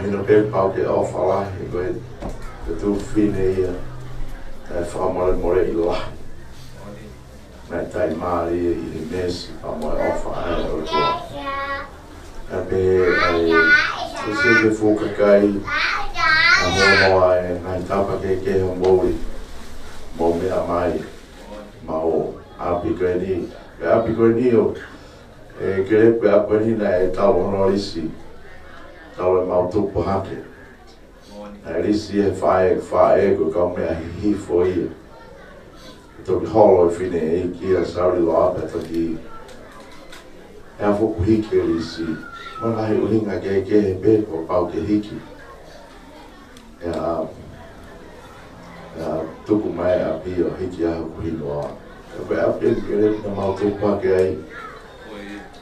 Einde pe pauke ofala. Ik weet dat ik fine hier. En van maar more ilah. mai tai mari i le mes pa mo o fa ai o ko a be ai se se de fu ka kai a mo mo ai mai ta pa ke ke o mo i mo mai ma o a bi gredi e a bi gredi o e gre pe a pa hina e ta o no isi ta o e ma o hake a risi e fa e fa e ko ka me a hi fo ia Tony Hollow, Finney, Kias, Auri Lopet, aqui. É a pouco rico, ele se. quando lá eu linha que é que é bem, o pau que rico. É a. É a tubo mais a bio, rico, a rico, a. É a pena é que ele tem mal tubo para que é aí.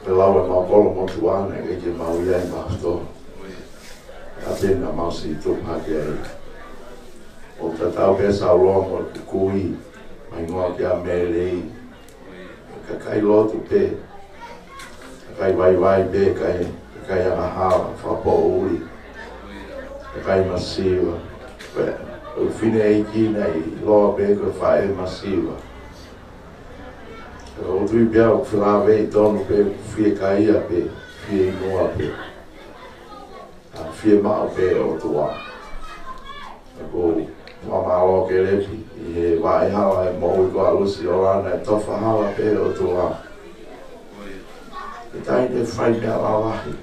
Pela hora, mal bolo, muito ano, é que é mal ia e mal estou. A pena mal se tubo para que aí. O tratado pensa ao longo, cuí. ai ngā ki a mērei, ka kai lotu pē, ka kai wai wai pē, ka kai a ngā hāwa, uri, ka kai masiwa, ka uwhine ei ki nei, loa pē ka whae masiwa. Ka o tui pia o kwhilawe i tonu pē, whie ka ia pē, whie i ngua pē, ka whie mao pē o tua. Ka kou, mamalo ke lepi. Ka he wae hawa e mo i kua lusi o rana e tofa hawa pe o tu wa. E tai te whai mea la wahi.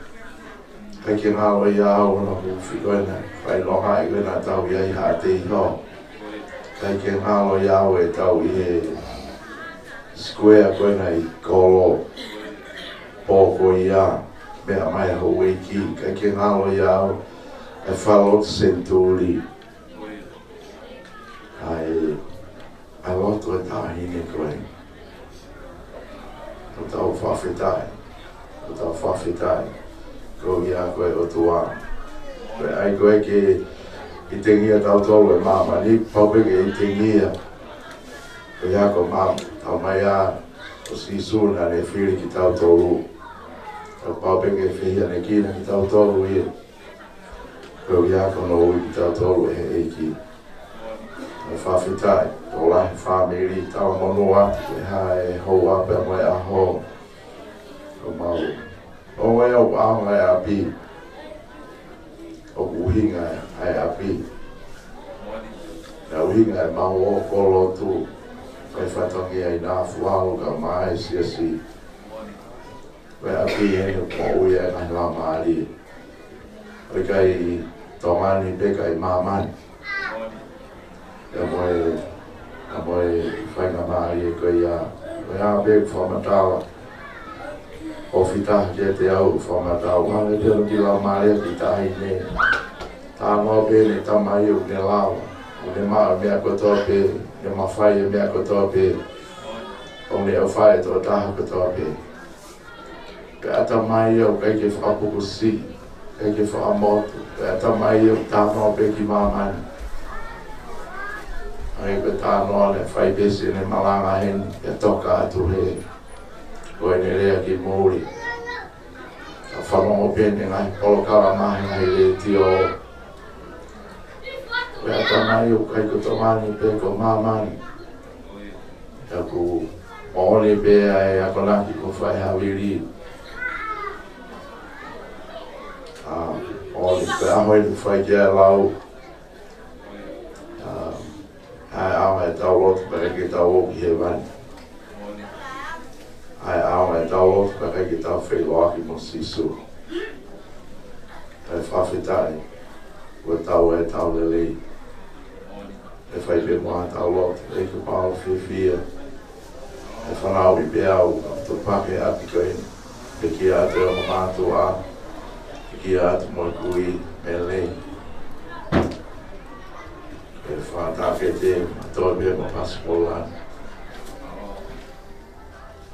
Pe ke ngā o i a o na hufi goena, whai loha i e goena tau i ai haa te iho. Pe ke ngā o i a o e tau i he square goena i kolo. O ko i a, mea mai hau i e ki, pe ke ngā e o i a o e whalot centuri. Pe ke ngā o i a o e whalot centuri ai a loto ta tahi ne koe. O tau whawhetai, o tau whawhetai, ko i koe o tua wang. Koe ai koe ke i te ngia tau e mama ni paupeke i te ngia o i a ko māma, tau mai a o si suna ne whiri ki tau tolu. Tau paupeke e whihia ne kina ki tau tolu i e. Koe ko no ui ki tau tolu e he tau tolu e eiki e fa fitai o la he fa me ri ta o mono e ha e ho wa pe a ho o ma u o e o a ho e a pi o u hinga e a pi e u e ma o kolo tu e fa tangi e na fu ka ma e si e si e a pi e o po u e a ma ri Rekai tomani, rekai mamani. apoi apoi fai na mai a ia ia be formatau o fita je te au formatau ma le te ki la mare ki tai ne ta mo be ne ta mai u ne lao o ne ma be a koto be ne ma fai be a koto be o ne o fai to ta ko to pe pe ata mai o kai ke fa ku si kai ke fa mo pe ata mai o ta mo be ki ma mai ai pe tā noa le whai besi ne malanga hen e toka atu he koe ne rea ki mōri a whanongo pene ngai polokara mahi ngai le ti o koe a tamai o kai koto mani pe ko mā mani a ku ole pe ai a konaki ko whai hawiri a ole pe ahoi te whai kia lau ai au e tau lotu pa reke tau oki he vani. Ai au e tau lotu pa reke tau whei loaki mo sisu. Ai whawhetai, ua tau e tau le lei. Ai whai pe mua tau lotu, ai e ka pāo whiwhia. Ai whanau i pe au, au tō pake a pika ina. Pekia atu e o mātua, pekia atu mo kui, me lei. Pekia atu mo kui, me lei e fa ta fe te to be mo pas kola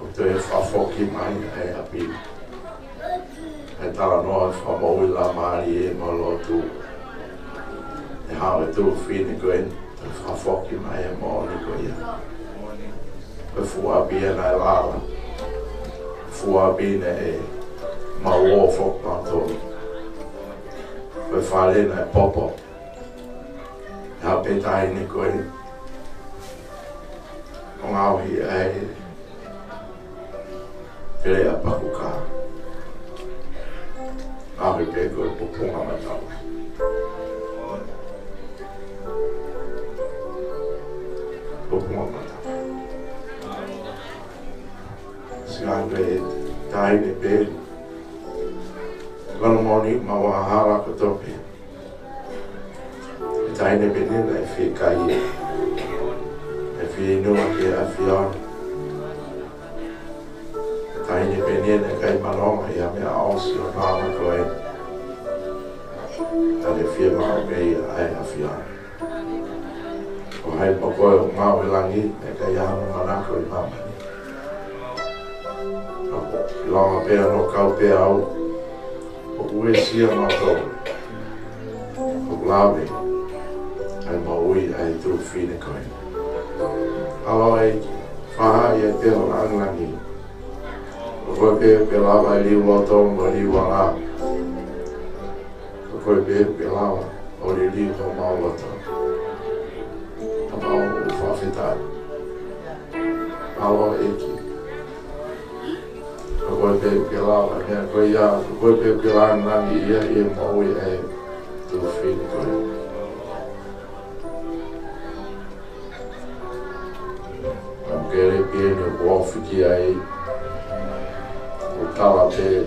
o te fa fo ki mai e a pi e ta la noa fa mo i la mari e mo lo tu e ha o tu fi ni gwen te fa fo ki mai e mo ni go ia e fu a bi e na e la la fu a bi ne e ma uo fo kato Fale e na popo, napitahin niin kuin on auhi äidin. Pele apa kukaan. Auhi pekoi pupunga matalla. Pupunga matalla. Sikaan peet, taine peet. Kalmoni mawahara kotopia está independente, aí é fica A é Aí não aqui a fiona. Está independente, é aí maloma, aí a minha alça, a mama, aí. Está de firma, aí a fiona. O rei pocô, o mau, o langi, é que aí a manaco, e mama. Lama pea no kau pea au. O uesia matou. O lave. O lave. ai maui ai tu fine koe. Alo ai, whaha i ai te hona angangi. O koe pe pe lawa i liu loto mo liu ala. O koe pe pe lawa o li liu to mau loto. Ta mau u eki. O koe pe pe lawa i a koe ia. O koe pe pe lawa i a i maui ai tu fine fuji ai o tawa te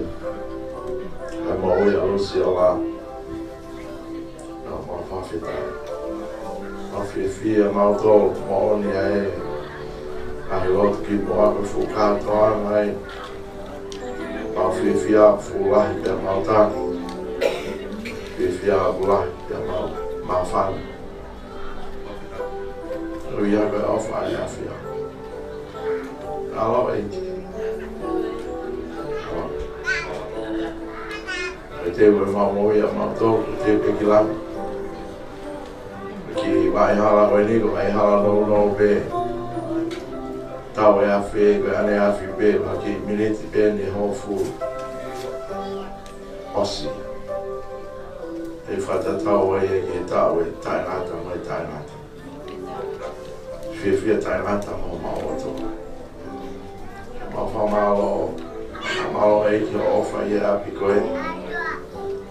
hai maoi alusi o la na ma fafita ma fiafia ma oto ma oni ai ai lot ki mo ape fu katoa mai ma fiafia fu lahi te mautani fiafia fu lahi te mau mafani Rwy'n gael off a'i affiach. I love it. E te ue wha moi a mātou, e te uke ki lau. Ki mai hala koe ni, ko mai hala nau nau pē. Tau e awhi, koe ane awhi pē, ma ki miniti pē ni hofu. Osi. E whatatau ai e ki e tau e tainata mai tainata. Whiawhia tainata mo maua tō mai. Of van allemaal eten of van je hebt je coin.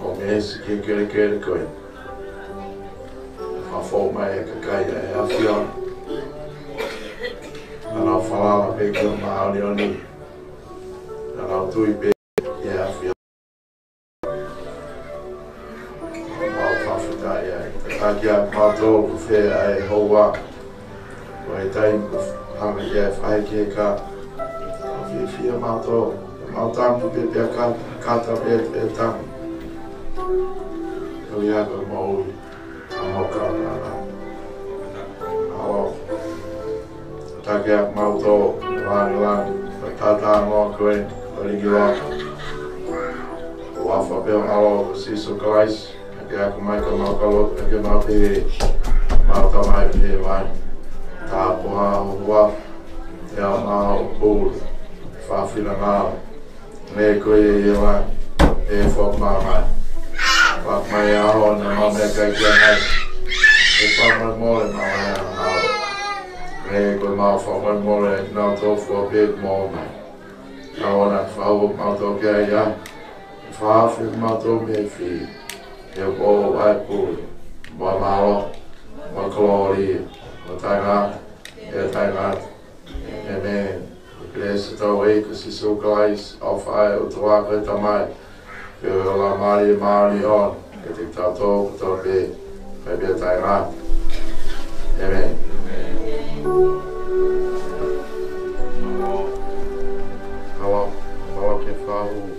Om de eerste keer kunnen kunnen coin. Van volgens mij kan je heel veel. En dan van alle pikken, maar hou niet. En dan doe je pikken. Kijk, ja, praat ongeveer, hij hoort wat. Maar je denkt, hangen jij vijf firma to Matam BPK kata BPK kalian mau mau karena awal tak mau to lang-lang bertata mau kuen berigila wafa pe awal si sukais tak aku mai mau kalau tak mau pe, mau to mai pe mai tak wah ya mau pulih whawhina ngā me koe i e ewa e whapā mai. Whapmai e a ho na mā mea kai kia nai. E whapmai mōre mā mea a hāro. Me koe mā whapmai mōre e nā tō fua pēk mō mai. Ka ona whau mā tō kia i a. Whawhina mā tō mea whi. E o o ai pūri. Mā mā ro. Mā kōrī. Mā tāngā. E tāngā. Amen. Amen. Esse taueica se seu cais alfai o tuaca tamai. Pelo la mari mari on. Que te tatou que tobe. Vai be er Amen. Hello. Hello que falo.